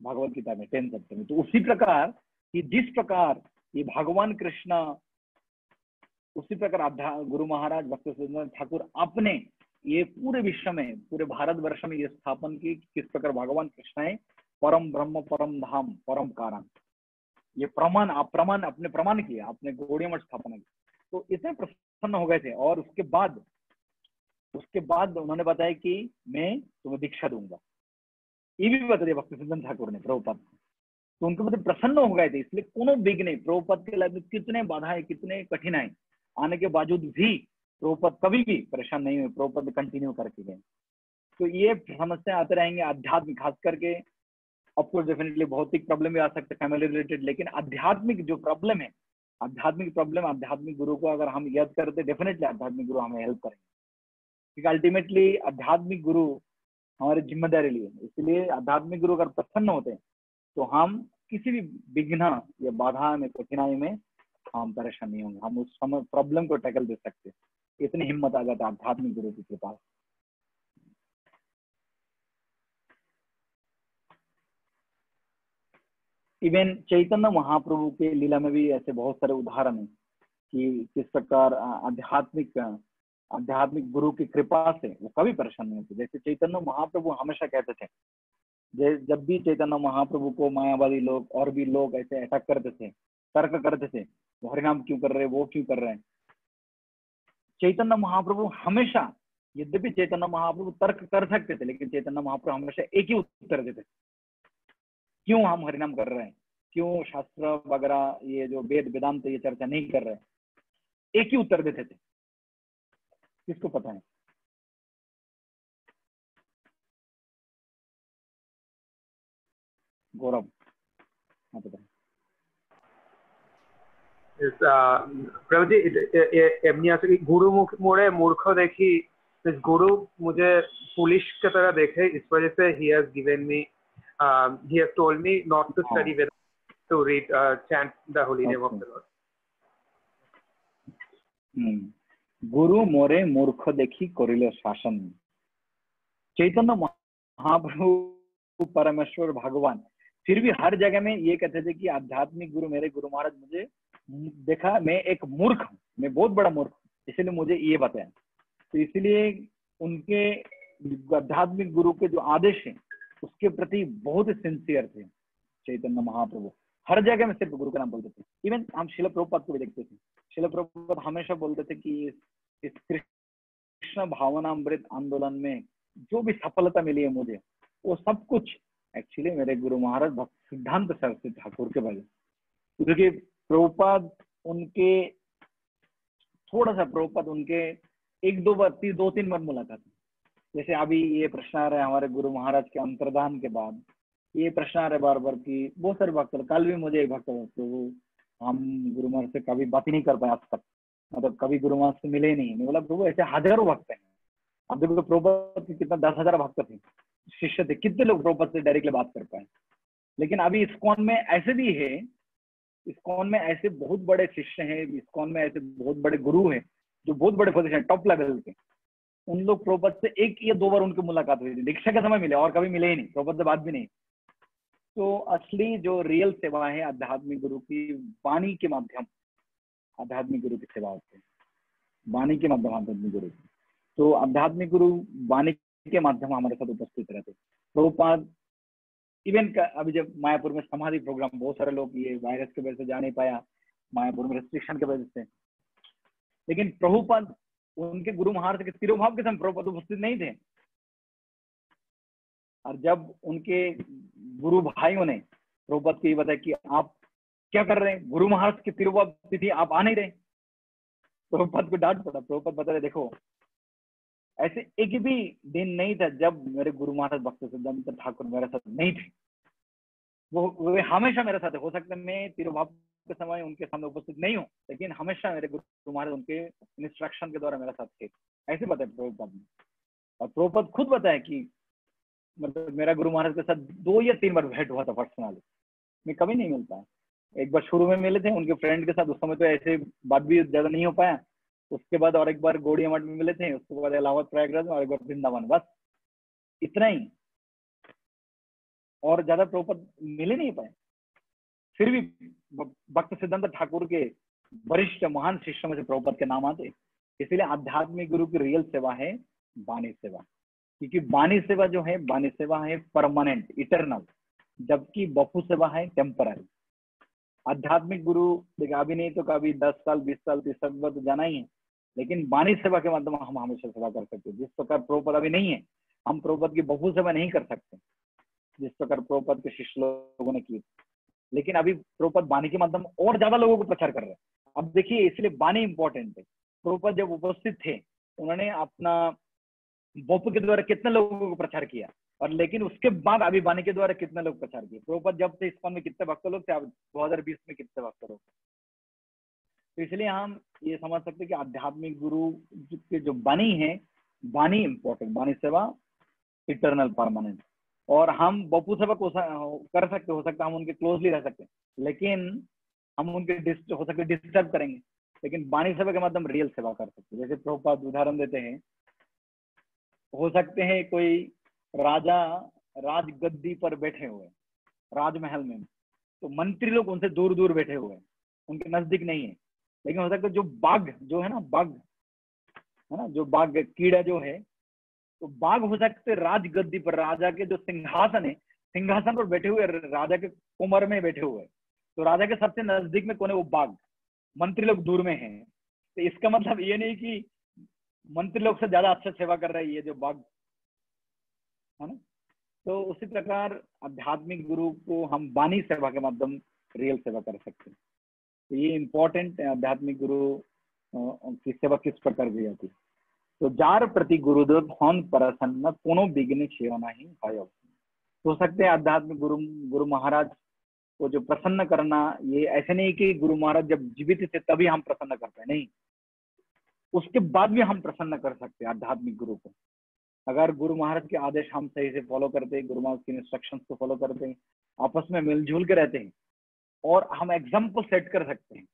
भगवत गीता में टेन चैप्टर में तो उसी प्रकार कि जिस प्रकार ये भगवान कृष्ण, उसी प्रकार गुरु महाराज, भक्त ठाकुर अपने ये पूरे विश्व में, पूरे भारत वर्ष में ये स्थापन की किस प्रकार भगवान कृष्ण है? परम ब्रह्म, परम धाम, परम कारण। ये प्रमाण, आप प्रमाण अपने प्रमाण किए आपने गौड़ी मठ स्थापना की। तो इतने प्रसन्न हो गए थे और उसके बाद उसके बाद उन्होंने बताया कि मैं तुम्हें दीक्षा दूँगा। ये भी बता दिया भक्ति सिद्धन ठाकुर ने, प्रभुपद तो उनके प्रति प्रसन्न हो गए थे, इसलिए कोनो विघ्न प्रभुपद के लाइफ कितने बाधाएँ कितने कठिनाई। आने के बावजूद भी प्रभुपद कभी भी परेशान नहीं हुए, प्रभुपद कंटिन्यू करके गए। तो ये समस्या आते रहेंगे आध्यात्मिक, खास करके ऑफकोर्स डेफिनेटली भौतिक प्रॉब्लम भी आ सकते हैं फैमिली रिलेटेड लेकिन आध्यात्मिक जो प्रॉब्लम है, आध्यात्मिक प्रॉब्लम आध्यात्मिक गुरु को अगर हम याद करते डेफिनेटली आध्यात्मिक गुरु हमें हेल्प करेंगे। क्योंकि अल्टीमेटली आध्यात्मिक गुरु हमारी ज़िम्मेदारी लिए इसलिए आध्यात्मिक गुरु अगर प्रसन्न होते हैं तो हम किसी भी विघ्न या बाधा में, कठिनाई में हम परेशान नहीं होंगे। हम उस समय प्रॉब्लम को टैकल दे सकते हैं। इतनी हिम्मत आ जाता है आध्यात्मिक गुरु की कृपा इवन चैतन्य महाप्रभु के लीला में भी ऐसे बहुत सारे उदाहरण है कि किस प्रकार आध्यात्मिक आध्यात्मिक गुरु की कृपा से वो कभी परेशान नहीं होते। जैसे चैतन्य महाप्रभु हमेशा कहते थे जब भी चैतन्य महाप्रभु को मायावादी लोग और भी लोग ऐसे अटैक करते थे, तर्क करते थे, वो हरिनाम क्यों कर रहे, वो क्यों कर रहे हैं? चैतन्य महाप्रभु हमेशा, यद्यपि चैतन्य महाप्रभु तर्क कर सकते थे, लेकिन चैतन्य महाप्रभु हमेशा एक ही उत्तर देते क्यों हम हरिनाम कर रहे हैं? क्यों शास्त्र वगैरह ये जो वेद वेदांत ये चर्चा नहीं कर रहे? हैं एक ही उत्तर देते थे। किसको पता है? गौरव हाँ गुरु मुख, मोड़े मूर्ख देखी। गुरु मुझे पुलिस की तरह देखे, इस वजह से ही has given me he has told me not to study with to read chant the holy name of the lord गुरु मोरे मूर्ख देखी करिले शासन चैतन्य महाप्रभु परमेश्वर भगवान फिर भी हर जगह में ये कहते थे कि आध्यात्मिक गुरु मेरे गुरु महाराज मुझे देखा मैं एक मूर्ख हूँ मैं बहुत बड़ा मूर्ख हूँ इसलिए मुझे ये बताया तो इसलिए उनके आध्यात्मिक गुरु के जो आदेश हैं उसके प्रति बहुत सिंसियर थे चैतन्य महाप्रभु। हर जगह में सिर्फ़ गुरु का नाम बोलते थे। इवन हम शिल प्रभुपाद को भी देखते थे। शिल हमेशा बोलते थे कि इस कृष्ण भावनामृत आंदोलन में जो भी सफलता मिली है मुझे, वो सब कुछ एक्चुअली मेरे गुरु महाराज भक्त सिद्धांत सरस्वती ठाकुर के वजह क्योंकि प्रभुपाद उनके, थोड़ा सा प्रभुपाद उनके एक दो बार दो, तीन बार मुलाकात जैसे अभी ये प्रश्न आ रहा है हमारे गुरु महाराज के अंतर्दान के बाद, ये प्रश्न आ रहे बार बार की बहुत सारे भक्त, कल भी मुझे एक भक्त प्रभु हम गुरु महाराज से कभी बात ही नहीं कर पाए आज तक। मतलब कभी गुरु महाराज से मिले नहीं। मैं बोला, प्रभु, ऐसे हज़ारों भक्त हैं। अब देखो, प्रभुपद के कितना दस हज़ार भक्त थे। शिष्य थे, कितने लोग प्रभुपद से डायरेक्टली बात कर पाए। लेकिन अभी इस्कॉन में ऐसे भी है, इस्कॉन में ऐसे बहुत बड़े शिष्य हैं, इस्कॉन में ऐसे बहुत बड़े गुरु हैं, जो बहुत बड़े पोजिशन टॉप लेवल के। उन लोग प्रोपद से एक या दो बार उनकी मुलाकात हुई थी। दीक्षा के समय मिले, और कभी मिले ही नहीं। प्रोपद से बात भी नहीं। तो असली जो रियल सेवा है आध्यात्मिक गुरु की, वाणी के माध्यम, आध्यात्मिक गुरु की सेवा होती है। वाणी के माध्यम, आध्यात्मिक गुरु की। तो आध्यात्मिक गुरु वाणी के माध्यम हमारे साथ उपस्थित रहते। प्रभुपाद इवन अभी जब मायापुर में समाधि प्रोग्राम बहुत सारे लोग ये वायरस की वजह से जा नहीं पाया, मायापुर में रेस्ट्रिक्शन की वजह से। लेकिन प्रभुपद उनके गुरु महाराज के तिरुभाव के समय प्रभुपद उपस्थित नहीं थे। और जब उनके गुरु भाइयों ने प्रभुपद को ये बताया कि आप क्या कर रहे हैं? गुरु महाराज की तिरुभाव तिथि आप आ नहीं रहे। प्रभुपद को डांट पड़ा। प्रभुपद बता रहे, देखो, ऐसे एक भी दिन नहीं था जब मेरे गुरु महाराज भक्त सिद्धांत ठाकुर मेरे साथ नहीं थे। वो, वे हमेशा मेरे साथ हो सकता है मैं तिरुभाव के समय उनके सामने उपस्थित नहीं हूँ, लेकिन हमेशा मेरे गुरु महाराज उनके इंस्ट्रक्शन के द्वारा मेरे साथ थे। ऐसे बताए प्रभुपद ने और प्रभुपद खुद बताया कि मतलब मेरा गुरु महाराज के साथ दो या तीन बार भेंट हुआ था पर्सनली मैं कभी नहीं मिलता। एक बार शुरू में मिले थे, उनके फ्रेंड के साथ, उस समय तो ऐसे बात भी ज़्यादा नहीं हो पाया। उसके बाद और एक बार गोड़िया मठ में मिले थे, उसके बाद इलाहाबाद प्रयागराज और एक बार वृंदावन। बस इतना ही। और ज़्यादा प्रभुपद मिले नहीं पाए। फिर भी भक्त सिद्धांत ठाकुर के वरिष्ठ महान शिष्यों में से प्रभुपद के नाम आते। इसलिए आध्यात्मिक गुरु की रियल सेवा है बानी सेवा। क्योंकि बानी सेवा जो है बानी सेवा है परमानेंट इटरनल जबकि बपू सेवा है टेम्पररी आध्यात्मिक गुरु देखा अभी नहीं तो कभी दस साल, बीस साल, तीस साल तो जाना ही है। लेकिन बानी सेवा के माध्यम हम हमेशा सेवा कर सकते हैं। जिस प्रकार प्रोपद अभी नहीं है, हम प्रोपद की बहु सेवा नहीं कर सकते। जिस प्रकार प्रोपद के शिष्य लोगों ने की। लेकिन अभी प्रोपद बानी के माध्यम और ज़्यादा लोगों को प्रचार कर रहे हैं। अब देखिए, इसलिए बानी इंपॉर्टेंट है। प्रोपद जब उपस्थित थे, उन्होंने अपना बोप के द्वारा कितने लोगों को प्रचार किया? और लेकिन उसके बाद अभी बानी के द्वारा कितने लोग प्रचार किए? प्रोपद जब से इस में कितने भक्त लोग थे, अब दो हज़ार बीस में कितने भक्त लोग तो इसलिए हम ये समझ सकते कि आध्यात्मिक गुरु के जो बानी है, बानी इंपॉर्टेंट बानी सेवा इटरनल परमानेंट और हम बपू सेवा को कर सकते, हो सकता हम उनके क्लोजली रह सकते लेकिन हम उनके हो सकते डिस्टर्ब करेंगे। लेकिन बानी सेवा के माध्यम रियल सेवा कर सकते जैसे प्रोपाद उदाहरण देते हैं, हो सकते हैं कोई राजा राज गद्दी पर बैठे हुए, राजमहल में। तो मंत्री लोग उनसे दूर दूर बैठे हुए उनके नज़दीक नहीं है। लेकिन हो सकता है जो बाघ, जो है ना बाघ, है ना, जो बाघ, कीड़ा जो है तो बाघ हो सकते राज गद्दी पर राजा के जो सिंहासन है, सिंहासन पर बैठे हुए राजा के कुमर में बैठे हुए तो राजा के सबसे नज़दीक में कौन है? वो बाघ। मंत्री लोग दूर में हैं। तो इसका मतलब ये नहीं कि मंत्री लोग से ज़्यादा अच्छा सेवा कर रहे है जो बाघ। है ना? तो उसी प्रकार आध्यात्मिक गुरु को हम बानी सेवा के माध्यम रियल सेवा कर सकते हैं। तो ये इम्पोर्टेंट आध्यात्मिक गुरु की सेवा किस प्रकार की जाती है? तो जार प्रति गुरुदेव हन प्रसन्न, कोनो बिघ्न सेवना ही है हो सकते हैं आध्यात्मिक गुरु गुरु महाराज को जो प्रसन्न करना, ये ऐसे नहीं कि गुरु महाराज जब जीवित थे तभी हम प्रसन्न करते हैं नहीं। उसके बाद भी हम प्रसन्न कर सकते हैं आध्यात्मिक गुरु को। अगर गुरु महाराज के आदेश हम सही से फॉलो करते हैं गुरु महाराज के इंस्ट्रक्शंस को फॉलो करते हैं आपस में मिलजुल के रहते हैं, और हम एग्ज़ाम्पल सेट कर सकते हैं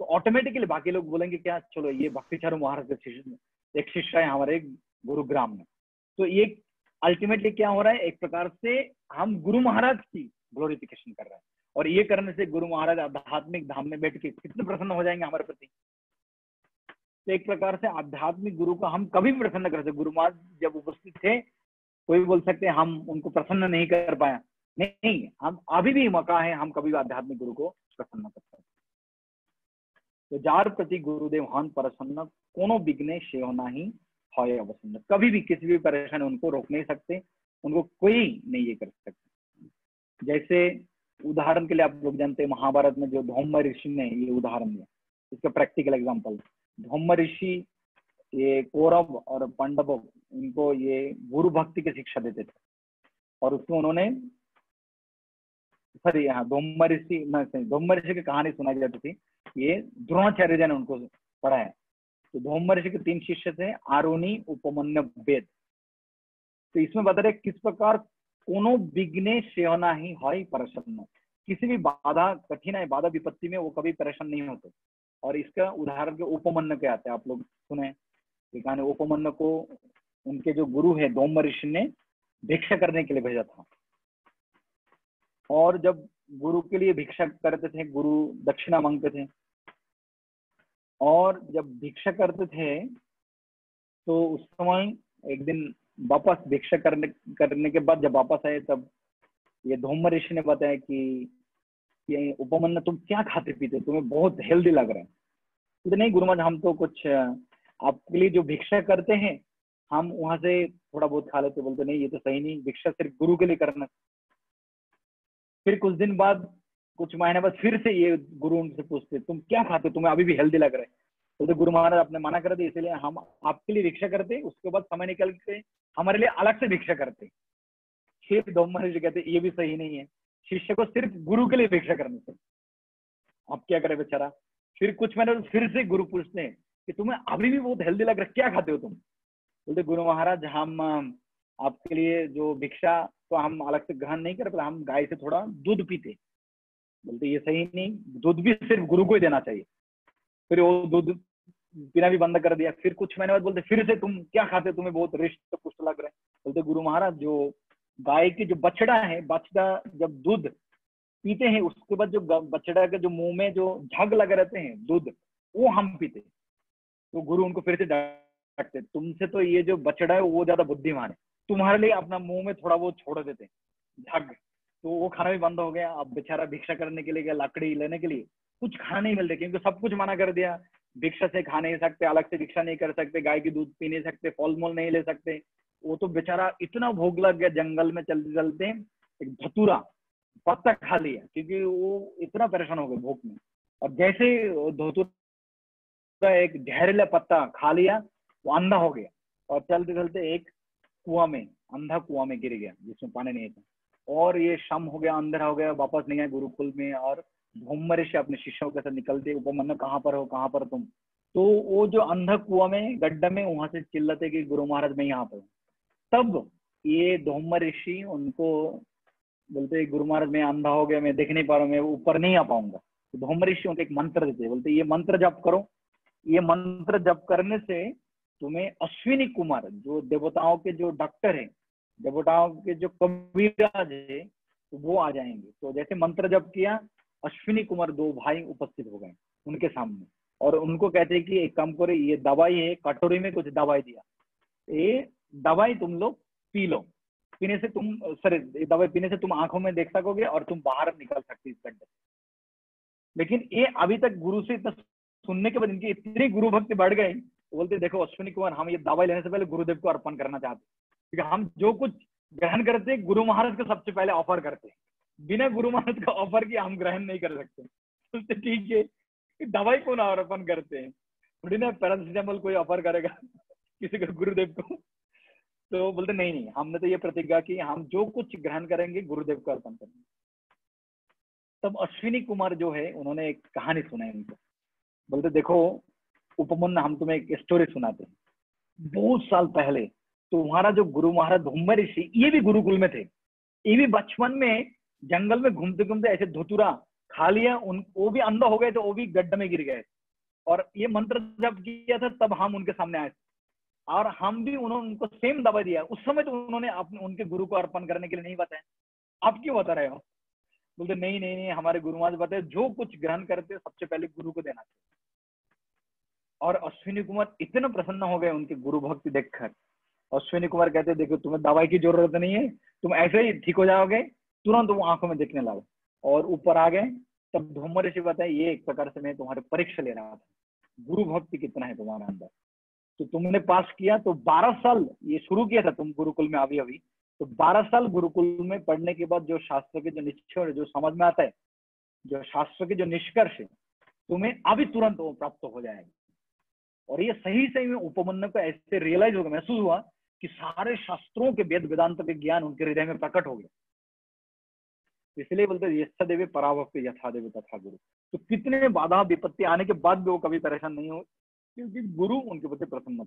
तो ऑटोमेटिकली बाकी लोग बोलेंगे, क्या? चलो ये भक्ति चारू महाराज के शिष्य एक शिष्य है हमारे गुरुग्राम में। तो ये अल्टीमेटली क्या हो रहा है? एक प्रकार से हम गुरु महाराज की ग्लोरिफिकेशन कर रहे हैं। और ये करने से गुरु महाराज आध्यात्मिक धाम में बैठ के कितने प्रसन्न हो जाएँगे हमारे प्रति? तो एक प्रकार से आध्यात्मिक गुरु को हम कभी भी प्रसन्न कर सकते गुरु महाराज जब उपस्थित थे, कोई बोल सकते हम उनको प्रसन्न नहीं कर पाया नहीं, हम अभी भी मौका है, हम कभी भी आध्यात्मिक गुरु को प्रसन्न कर सकते तो जार प्रति गुरुदेव हन प्रसन्न कोनो विघ्ने होना ही है अवसन्न कभी भी किसी भी परेशानी उनको रोक नहीं सकते, उनको कोई नहीं ये कर सकते। जैसे उदाहरण के लिए आप लोग जानते हैं, महाभारत में जो धौम ऋषि ने ये उदाहरण दिया। इसका प्रैक्टिकल एग्ज़ाम्पल धौम ऋषि, ये कौरव और पांडव, इनको ये गुरु भक्ति की शिक्षा देते थे। और उसमें उन्होंने, सॉरी यहाँ धोम ऋषि धोम ऋषि की कहानी सुनाई जाती थी। ये द्रोणाचार्य जी ने उनको पढ़ा है तो धोम ऋषि के तीन शिष्य थे आरोनी उपमन्य, वेद। तो इसमें बता रहे किस प्रकार कोनो विघ्ने सेवना ही है प्रसन्न। किसी भी बाधा, कठिनाई, बाधा विपत्ति में वो कभी परेशान नहीं होते। और इसका उदाहरण के उपमन्य के आते हैं, आप लोग सुने कहानी उपमन्य को उनके जो गुरु है दोम ऋषि ने भिक्षा करने के लिए भेजा था। और जब गुरु के लिए भिक्षा करते थे, गुरु दक्षिणा मांगते थे और जब भिक्षा करते थे तो उस समय एक दिन वापस भिक्षा करने करने के बाद जब वापस आए, तब ये धूम ऋषि ने बताया कि ये उपमन्ना तुम क्या खाते पीते तुम्हें बहुत हेल्दी लग रहा है। तो नहीं गुरु महाराज हम तो कुछ, आपके लिए जो भिक्षा करते हैं, हम वहाँ से थोड़ा बहुत खा लेते बोलते, नहीं, ये तो सही नहीं, भिक्षा सिर्फ़ गुरु के लिए करना फिर कुछ दिन बाद कुछ महीने बाद फिर से ये गुरु उनसे पूछते, तुम क्या खाते हो? तुम्हें अभी भी हेल्दी लग रहा है. तो गुरु महाराज आपने मना कर दिया, इसलिए हम आपके लिए भिक्षा करते उसके बाद समय निकल के हमारे लिए अलग से भिक्षा करते फिर दो महर्षि कहते, ये भी सही नहीं है, शिष्य को सिर्फ़ गुरु के लिए भिक्षा करनी चाहिए आप क्या करें बेचारा? फिर कुछ महीने फिर से गुरु पूछते हैं कि, तुम्हें अभी भी बहुत हेल्दी लग रहा है, क्या खाते हो तुम? बोलते, गुरु महाराज, हम, आपके लिए जो भिक्षा तो हम अलग से ग्रहण नहीं कर हम गाय से थोड़ा दूध पीते बोलते, ये सही नहीं, दूध भी सिर्फ़ गुरु को ही देना चाहिए। फिर वो दूध पीना भी बंद कर दिया। फिर कुछ महीने बाद बोलते, फिर से तुम क्या खाते तुम्हें बहुत रिष्ट पुष्ट लग रहा है। बोलते, गुरु महाराज, जो गाय के जो बछड़ा है, बछड़ा जब दूध पीते हैं, उसके बाद जो बछड़ा के जो मुँह में जो झग लगे रहते हैं, दूध, वो हम पीते तो गुरु उनको फिर से डांटते, तुमसे तो ये जो बछड़ा है, वो ज़्यादा बुद्धिमान है। तुम्हारे लिए अपना मुँह में थोड़ा वो छोड़ देते हैं, झग। तो वो खाना भी बंद हो गया। अब बेचारा भिक्षा करने के लिए गया, लकड़ी लेने के लिए। कुछ खाना नहीं मिलते क्योंकि सब कुछ मना कर दिया। भिक्षा से खा नहीं सकते, अलग से भिक्षा नहीं कर सकते, गाय की दूध पी नहीं सकते फल मूल नहीं ले सकते। वो तो बेचारा इतना भोग लग गया, जंगल में चलते चलते एक धतूरा पत्ता खा लिया क्योंकि वो इतना परेशान हो गए भूख में। और जैसे धतूरा एक जहरीला पत्ता खा लिया, वो अंधा हो गया। और चलते चलते एक कुआ में, अंधा कुआ में गिर गया, जिसमें पानी नहीं था। और ये शम हो गया, अंधेरा हो गया, वापस नहीं आए गुरुकुल में और भूमरे से अपने शिष्यों के साथ निकलते उपमन्न कहाँ पर हो, कहाँ पर तुम? तो वो जो अंधा कुआ में, गड्ढा में, वहाँ से चिल्लाते कि गुरु महाराज, मैं यहाँ पर तब ये धूम ऋषि उनको बोलते, गुरु महाराज, मैं अंधा हो गया, मैं देख नहीं पा रहा मैं ऊपर नहीं आ पाऊँगा। तो धूम ऋषि उनको एक मंत्र देते, बोलते, ये मंत्र जप करो। ये मंत्र जप करने से तुम्हें अश्विनी कुमार, जो देवताओं के जो डॉक्टर है देवताओं के जो कविराज है तो वो आ जाएँगे। तो जैसे मंत्र जब किया, अश्विनी कुमार दो भाई उपस्थित हो गए उनके सामने। और उनको कहते हैं कि एक काम करो, ये दवाई है, कटोरी में कुछ दवाई दिया। ये दवाई तुम लोग पी लो। पीने से तुम, सॉरी दवाई पीने से तुम आँखों में देख सकोगे और तुम बाहर निकल सकते इस गड्ढे लेकिन ये अभी तक गुरु से इतना सुनने के बाद इनकी इतनी गुरु भक्ति बढ़ गई बोलते देखो अश्विनी कुमार, हम ये दवाई लेने से पहले गुरुदेव को अर्पण करना चाहते क्योंकि हम जो कुछ ग्रहण करते हैं, गुरु महाराज को सबसे पहले ऑफ़र करते हैं। बिना गुरु महाराज का ऑफ़र किया हम ग्रहण नहीं कर सकते। ठीक है दवाई कौन अर्पण करते हैं? थोड़ी ना पैरासिटामोल कोई ऑफ़र करेगा किसी को, गुरुदेव को। तो बोलते, नहीं नहीं, हमने तो ये प्रतिज्ञा की, हम जो कुछ ग्रहण करेंगे, गुरुदेव को अर्पण करेंगे। तब अश्विनी कुमार जो है, उन्होंने एक कहानी सुनाई उनको। बोलते, देखो उपमन हम तुम्हें एक स्टोरी सुनाते हैं। बहुत साल पहले तुम्हारा जो गुरु महाराज धुम्बर ऋषि, ये भी गुरुकुल में थे। ये भी बचपन में जंगल में घूमते घूमते ऐसे धोतुरा खा लिया, उन, वो भी अंधा हो गए तो वो भी गड्ढे में गिर गए। और ये मंत्र जब किया था, तब हम उनके सामने आए। और हम भी उन्होंने, उनको सेम दवा दिया। उस समय तो उन्होंने अपने, उनके गुरु को अर्पण करने के लिए नहीं बताया। आप क्यों बता रहे हो? बोलते, नहीं नहीं नहीं, हमारे गुरु महाराज बताए, जो कुछ ग्रहण करते, सबसे पहले गुरु को देना चाहिए। और अश्विनी कुमार इतने प्रसन्न हो गए, उनके गुरु भक्ति देखकर। अश्विनी कुमार कहते देखो, तुम्हें दवाई की ज़रूरत नहीं है, तुम ऐसे ही ठीक हो जाओगे, तुरंत वो आँखों में देखने लगे और ऊपर आ गए, तब धूमर ऋषि बताए ये एक प्रकार से मैं तुम्हारे परीक्षा ले रहा था। गुरु भक्ति कितना है तुम्हारे अंदर? तो तुमने पास किया तो 12 साल ये शुरू किया था तुम गुरुकुल में अभी अभी। तो 12 साल गुरुकुल में पढ़ने के बाद जो शास्त्र के जो निश्चय जो समझ में आता है, जो शास्त्र के जो निष्कर्ष है, तुम्हें अभी तुरंत वो प्राप्त हो जाएगा। और ये सही सही में उपमन्य को ऐसे रियलाइज़ होगा महसूस हुआ कि सारे शास्त्रों के वेद वेदांत के ज्ञान उनके हृदय में प्रकट हो गया। इसलिए बोलते यथा देवी पराभक्त यथा देवी तथा गुरु। तो कितने बाधा विपत्ति आने के बाद भी वो कभी परेशान नहीं हो, क्योंकि गुरु उनके प्रति प्रसन्न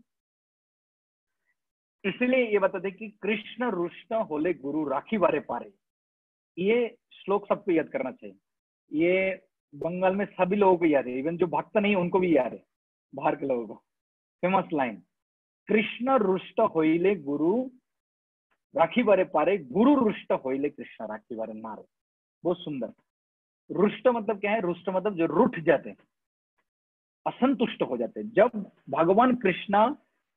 इसलिए ये बताते कि कृष्ण रुष्ण होले गुरु राखी बारे पारे। ये श्लोक सबको याद करना चाहिए। ये बंगाल में सभी लोगों को याद है। इवन जो भक्त नहीं, उनको भी याद है। बाहर के लोगों को। फ़ेमस लाइन कृष्ण रुष्ट होइले गुरु राखी बारे पारे गुरु रुष्ट होइले कृष्ण राखी बारे मारे बहुत सुंदर। रुष्ट मतलब क्या है? रुष्ट मतलब जो रुठ जाते हैं, असंतुष्ट हो जाते हैं। जब भगवान कृष्णा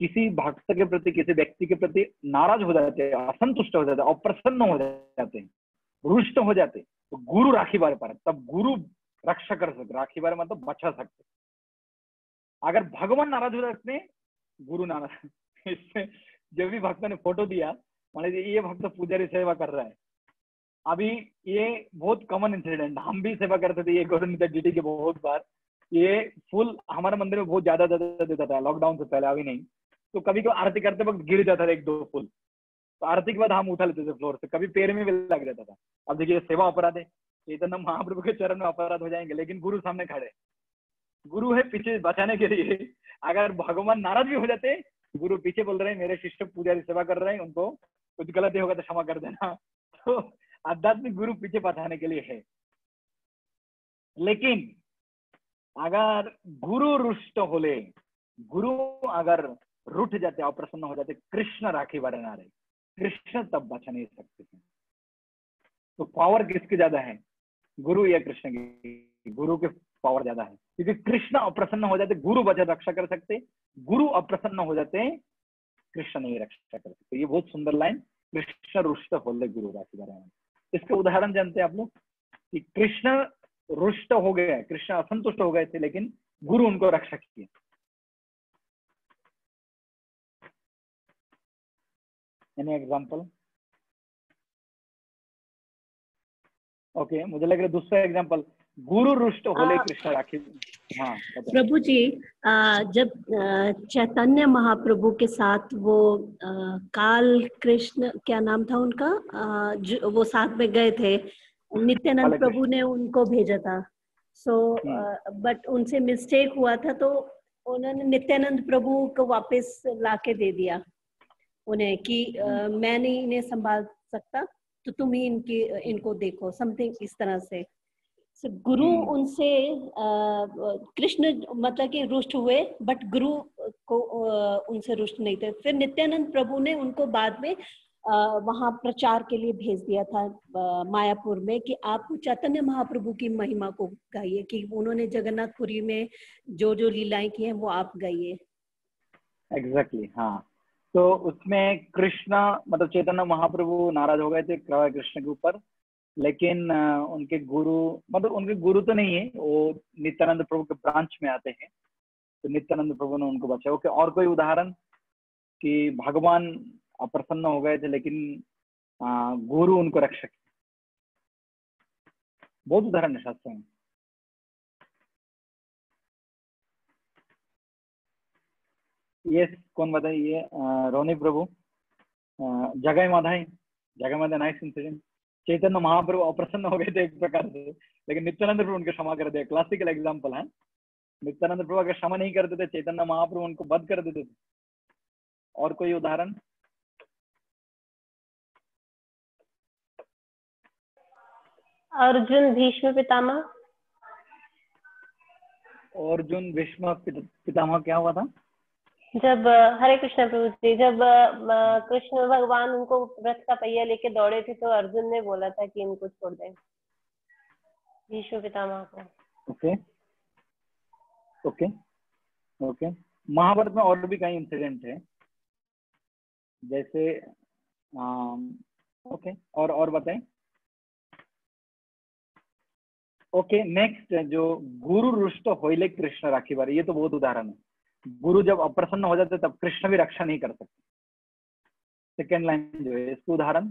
किसी भक्त के प्रति, किसी व्यक्ति के प्रति नाराज़ हो जाते हैं, असंतुष्ट हो जाते हैं, अप्रसन्न हो जाते हैं, रुष्ट हो जाते तो गुरु राखी बारे पर, तब गुरु रक्षा कर सकते राखी बारे मतलब बचा सकते। अगर भगवान नाराज़ हो जाते हैं गुरु नाराज़ इससे जब भी भक्त ने फ़ोटो दिया, मान लीजिए ये भक्त पुजारी सेवा कर रहा है। अभी ये बहुत कॉमन इंसिडेंट हम भी सेवा करते थे, ये डी के बहुत बार। ये फुल हमारे मंदिर में बहुत ज़्यादा ज़्यादा देता था लॉकडाउन से पहले अभी नहीं। तो कभी कभी आरती करते वक्त गिर जाता था एक दो फुल तो आरती के बाद हम उठा लेते थे फ्लोर से, कभी पैर में भी लग जाता था। अब देखिए, सेवा अपराध है। ये तो ना महाप्रभु के चरण में अपराध हो जाएँगे, लेकिन गुरु सामने खड़े। गुरु है पीछे बचाने के लिए। अगर भगवान नाराज़ भी हो जाते, गुरु पीछे बोल रहे हैं, मेरे शिष्य पूजा सेवा कर रहे हैं, उनको कुछ गलती होगा तो क्षमा कर देना। तो आध्यात्मिक गुरु पीछे बचाने के लिए है। लेकिन अगर गुरु रुष्ट होले, गुरु अगर रूठ जाते, अप्रसन्न हो जाते, कृष्ण राखी बरना रहे कृष्ण तब बचा नहीं सकते। थे तो पावर किसकी ज़्यादा है? गुरु या कृष्ण की। गुरु के पावर ज़्यादा है। क्योंकि कृष्ण अप्रसन्न हो जाते, गुरु बचा रक्षा कर सकते, गुरु अप्रसन्न हो जाते हैं कृष्ण नहीं रक्षा कर सकते। ये बहुत सुंदर लाइन, कृष्ण रुष्ट होले गुरु राशि बरना इसके उदाहरण जानते हैं आप लोग कि कृष्ण रुष्ट हो गए, कृष्ण असंतुष्ट हो गए थे, लेकिन गुरु उनको रक्षा किए। एनी एग्ज़ाम्पल ओके मुझे लग रहा है दूसरा एग्ज़ाम्पल गुरु रुष्ट होले कृष्ण राखी हाँ प्रभु जी जब चैतन्य महाप्रभु के साथ वो काल कृष्ण क्या नाम था उनका? जो वो साथ में गए थे। नित्यानंद प्रभु ने उनको भेजा था। So so, but hmm. उनसे मिस्टेक हुआ था तो उन्होंने नित्यानंद प्रभु को वापस लाके दे दिया। उन्हें कि uh, मैं नहीं इन्हें संभाल सकता तो तुम ही इनकी इनको देखो समथिंग इस तरह से। So, गुरु हम्म। उनसे कृष्ण मतलब कि रुष्ट हुए बट गुरु को उनसे रुष्ट नहीं थे। फिर नित्यानंद प्रभु ने उनको बाद में वहाँ प्रचार के लिए भेज दिया था मायापुर में कि आप चैतन्य महाप्रभु की महिमा को गाइए कि उन्होंने जगन्नाथपुरी में जो जो लीलाएँ की हैं वो आप गाइए। एग्जैक्टली exactly, हाँ। तो उसमें कृष्णा मतलब चैतन्य महाप्रभु नाराज़ हो गए थे कृष्ण के ऊपर। लेकिन उनके गुरु मतलब उनके गुरु तो नहीं है, वो नित्यानंद प्रभु के ब्रांच में आते हैं। तो नित्यानंद प्रभु ने उनको बचाया। ओके, और कोई उदाहरण कि भगवान अप्रसन्न हो गए थे, लेकिन गुरु उनको रक्षक बहुत उदाहरण है शास्त्र में। ये कौन बताइए रोनी प्रभु जगह माधाई जगह माधा नाइस इंसिडेंट। चैतन्य महाप्रभु अप्रसन्न हो गए थे एक प्रकार से। लेकिन नित्यानंद प्रभु उनके क्षमा कर दिया क्लासिकल एग्ज़ाम्पल है। नित्यानंद प्रभु अगर क्षमा नहीं करते थे चैतन्य महाप्रभु उनको बद कर देते थे। और कोई उदाहरण? अर्जुन भीष्म पितामह। अर्जुन भीष्म पितामह क्या हुआ था? जब हरे कृष्ण प्रभु जी, जब कृष्ण भगवान उनको रथ का पहिया लेके दौड़े थे तो अर्जुन ने बोला था कि इनको छोड़ दें। भीष्म पितामह को। ओके। ओके। ओके। महाभारत में और भी कई इंसिडेंट है। जैसे ओके, और और बताएँ। ओके नेक्स्ट जो गुरु रुष्ट होइले कृष्ण राखी बारे, ये तो बहुत उदाहरण है। गुरु जब अप्रसन्न हो जाते तब कृष्ण भी रक्षा नहीं कर सकते। सेकेंड लाइन जो है इसको उदाहरण।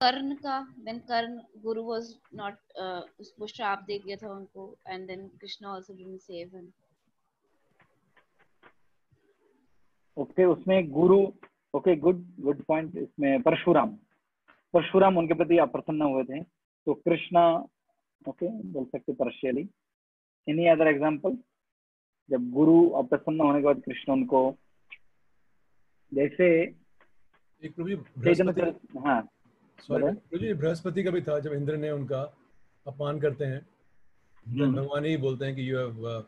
कर्ण का when Karna Guru was not उसको श्राप दे दिया था उनको and then Krishna also didn't save him okay उसमें गुरु ओके गुड गुड पॉइंट इसमें परशुराम। परशुराम उनके प्रति अप्रसन्न हुए थे तो कृष्णा ओके बोल सकते पर्शियली एनी अदर एग्ज़ाम्पल जब गुरु अप्रसन्न होने के बाद कृष्ण उनको जैसे हाँ बृहस्पति का भी था जब इंद्र ने उनका अपमान करते हैं हम्म। भगवान ही बोलते हैं कि यू हैव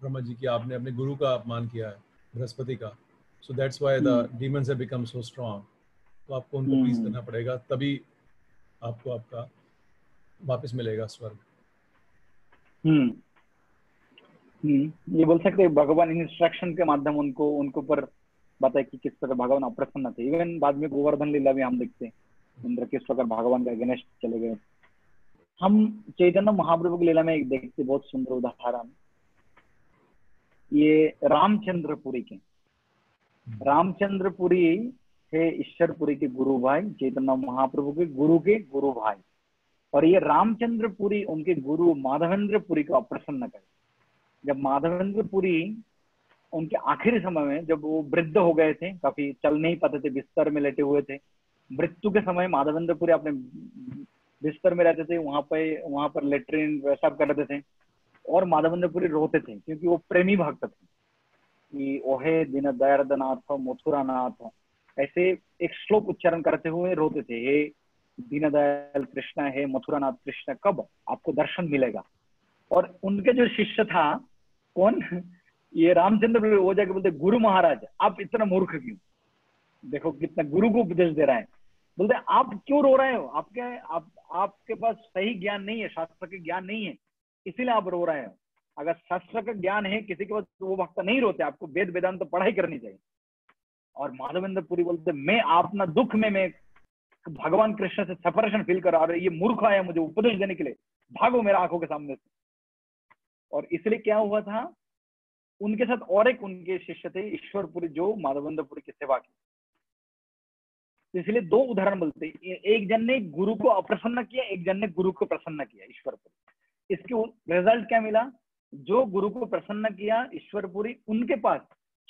ब्रह्मा जी की आपने अपने गुरु का अपमान किया है बृहस्पति का. So that's why the demons have become so strong तो आपको उनको प्लीज़ hmm. करना पड़ेगा तभी आपको आपका वापस मिलेगा स्वर्ग। हम्म। हम्म। ये बोल सकते हैं भगवान इंस्ट्रक्शन के माध्यम उनको उनको पर बताए कि किस प्रकार भगवान अप्रसन्न थे। इवन बाद में गोवर्धन लीला भी हम देखते हैं। इंद्र किस प्रकार भगवान का अगेंस्ट चले गए। हम चैतन्य महाप्रभु की लीला में एक देखते बहुत सुंदर उदाहरण। ये रामचंद्रपुरी के। रामचंद्रपुरी थे ईश्वरपुरी के गुरु भाई चैतन्य महाप्रभु के गुरु के गुरु भाई और ये रामचंद्रपुरी, उनके गुरु माधवेंद्रपुरी को अप्रसन्न करे। जब माधवेंद्रपुरी उनके आखिरी समय में, जब वो वृद्ध हो गए थे, काफ़ी चल नहीं पाते थे, बिस्तर में लेटे हुए थे, मृत्यु के समय माधवेंद्रपुरी अपने बिस्तर में रहते थे, वहाँ पे, वहाँ पर लेटरिन, वैसा करते थे, और माधवेंद्रपुरी रोते थे, क्योंकि वो प्रेमी भक्त थे। कि ओहे दिन दयार्द नाथ मथुरा नाथ, ऐसे एक श्लोक उच्चारण करते हुए रोते थे। हे दीनदयाल कृष्ण है, मथुरानाथ कृष्ण, कब आपको दर्शन मिलेगा? और उनके जो शिष्य था, कौन? ये रामचंद्र वो जाके बोलते, गुरु महाराज, आप इतना मूर्ख क्यों? देखो कितना गुरु को उपदेश दे रहा है। बोलते, आप क्यों रो रहे हो? आपके, आप, आपके पास सही ज्ञान नहीं है, शास्त्र के ज्ञान नहीं है, इसीलिए आप रो रहे हो। अगर शास्त्र का ज्ञान है, किसी के पास तो वो भक्त नहीं रोते, आपको वेद वेदांत तो पढ़ाई करनी चाहिए। और माधवेंद्र पुरी बोलते, मैं अपना दुख में मैं भगवान कृष्ण से सेपरेशन फील कर रहा ये मूर्ख आया मुझे उपदेश देने के लिए। भागो मेरा आँखों के सामने। से और इसलिए क्या हुआ था? उनके साथ और एक उनके शिष्य थे, ईश्वरपुरी, जो माधवेंद्रपुरी की सेवा की। इसलिए दो उदाहरण बोलते एक जन ने गुरु को अप्रसन्न किया, एक जन ने गुरु को प्रसन्न किया, ईश्वरपुरी। इसके रिज़ल्ट क्या मिला? जो गुरु को प्रसन्न किया, ईश्वरपुरी, उनके पास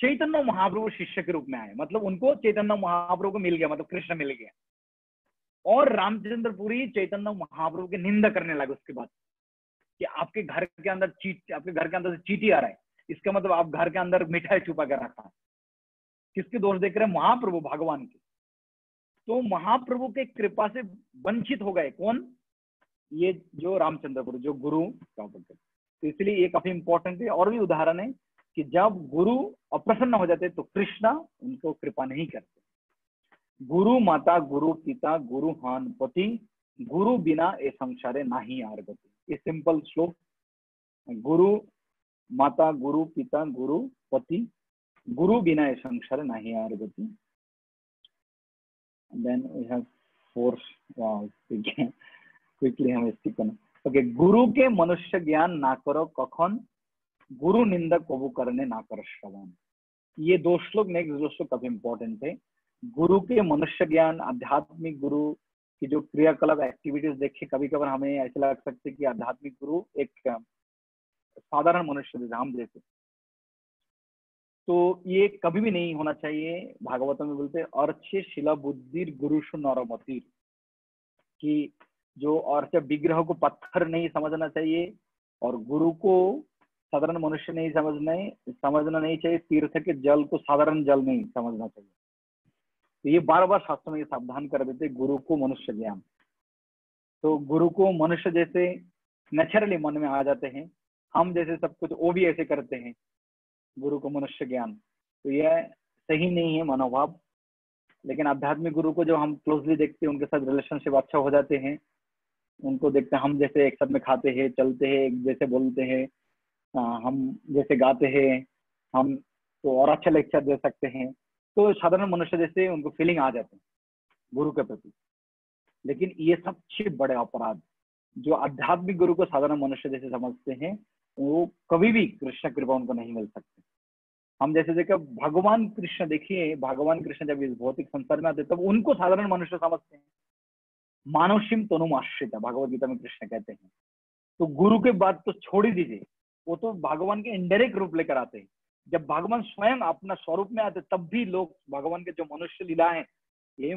चैतन्य महाप्रभु शिष्य के रूप में आए। मतलब उनको चैतन्य महाप्रभु को मिल गया मतलब कृष्ण मिल गया। और रामचंद्रपुरी चैतन्य महाप्रभु की निंदा करने लगे उसके बाद कि आपके घर के अंदर चीट, आपके घर के अंदर से चीटी आ रहा है। इसका मतलब आप घर के अंदर मिठाई छुपा कर रखा है। किसके दोष देख रहे हैं? महाप्रभु, भगवान के। तो महाप्रभु के कृपा से वंचित हो गए कौन? ये जो रामचंद्रपुर जो गुरु तो इसलिए ये काफ़ी इंपॉर्टेंट है और भी उदाहरण है कि जब गुरु अप्रसन्न हो जाते तो कृष्णा उनको कृपा नहीं करते। गुरु माता, गुरु पिता, गुरु हान पति, गुरु बिना ए संसारे नाही आर गति ये सिंपल श्लोक। गुरु माता, गुरु पिता, गुरु पति, गुरु बिना ए संसारे नाही आर गति we have four wow quickly हम स्टिक करना। ओके गुरु के मनुष्य ज्ञान ना करो, कखन? गुरु निंदा कबू करने ना कर, श्रवण। ये दो श्लोक नेक्स्ट दो श्लोक काफ़ी इंपॉर्टेंट है। गुरु के मनुष्य ज्ञान, आध्यात्मिक गुरु की जो क्रियाकलाप एक्टिविटीज़ देखे कभी कभार हमें ऐसे लग सकते कि आध्यात्मिक गुरु एक, साधारण मनुष्य जैसे हम जैसे तो ये कभी भी नहीं होना चाहिए भागवत में बोलते अर्चे शिला बुद्धि गुरुषु नौरमतिर कि जो अर्च विग्रह को पत्थर नहीं समझना चाहिए और गुरु को साधारण मनुष्य नहीं समझना समझना नहीं चाहिए, तीर्थ के जल को साधारण जल नहीं समझना चाहिए। तो ये बार बार शास्त्र में ये सावधान कर देते गुरु को मनुष्य ज्ञान। तो गुरु को मनुष्य जैसे नेचुरली मन में आ जाते हैं, हम जैसे सब कुछ वो भी ऐसे करते हैं, गुरु को मनुष्य ज्ञान। तो यह सही नहीं है मनोभाव, लेकिन आध्यात्मिक गुरु को जो हम क्लोजली देखते हैं, उनके साथ रिलेशनशिप अच्छा हो जाते हैं, उनको देखते हैं, हम जैसे एक साथ में खाते हैं, चलते हैं, एक जैसे बोलते हैं हम जैसे गाते हैं, हम तो और अच्छा लेक्चर दे सकते हैं। तो साधारण मनुष्य जैसे उनको फीलिंग आ जाते हैं, गुरु के प्रति। लेकिन ये सबसे बड़े अपराध। जो आध्यात्मिक गुरु को साधारण मनुष्य जैसे समझते हैं, वो कभी भी कृष्ण कृपा उनको नहीं मिल सकते। हम जैसे देखे, भगवान कृष्ण, देखिए, भगवान कृष्ण जब इस भौतिक संसार में आते तब उनको साधारण मनुष्य समझते हैं। मानवशिम तनुम आश्रित, भगवत गीता में कृष्ण कहते हैं। तो गुरु के बाद तो छोड़ ही दीजिए। वो तो भगवान के इंडायरेक्ट रूप लेकर आते हैं। जब भगवान स्वयं अपना स्वरूप में आते, तब भी लोग भगवान के जो मनुष्य लीला है, ये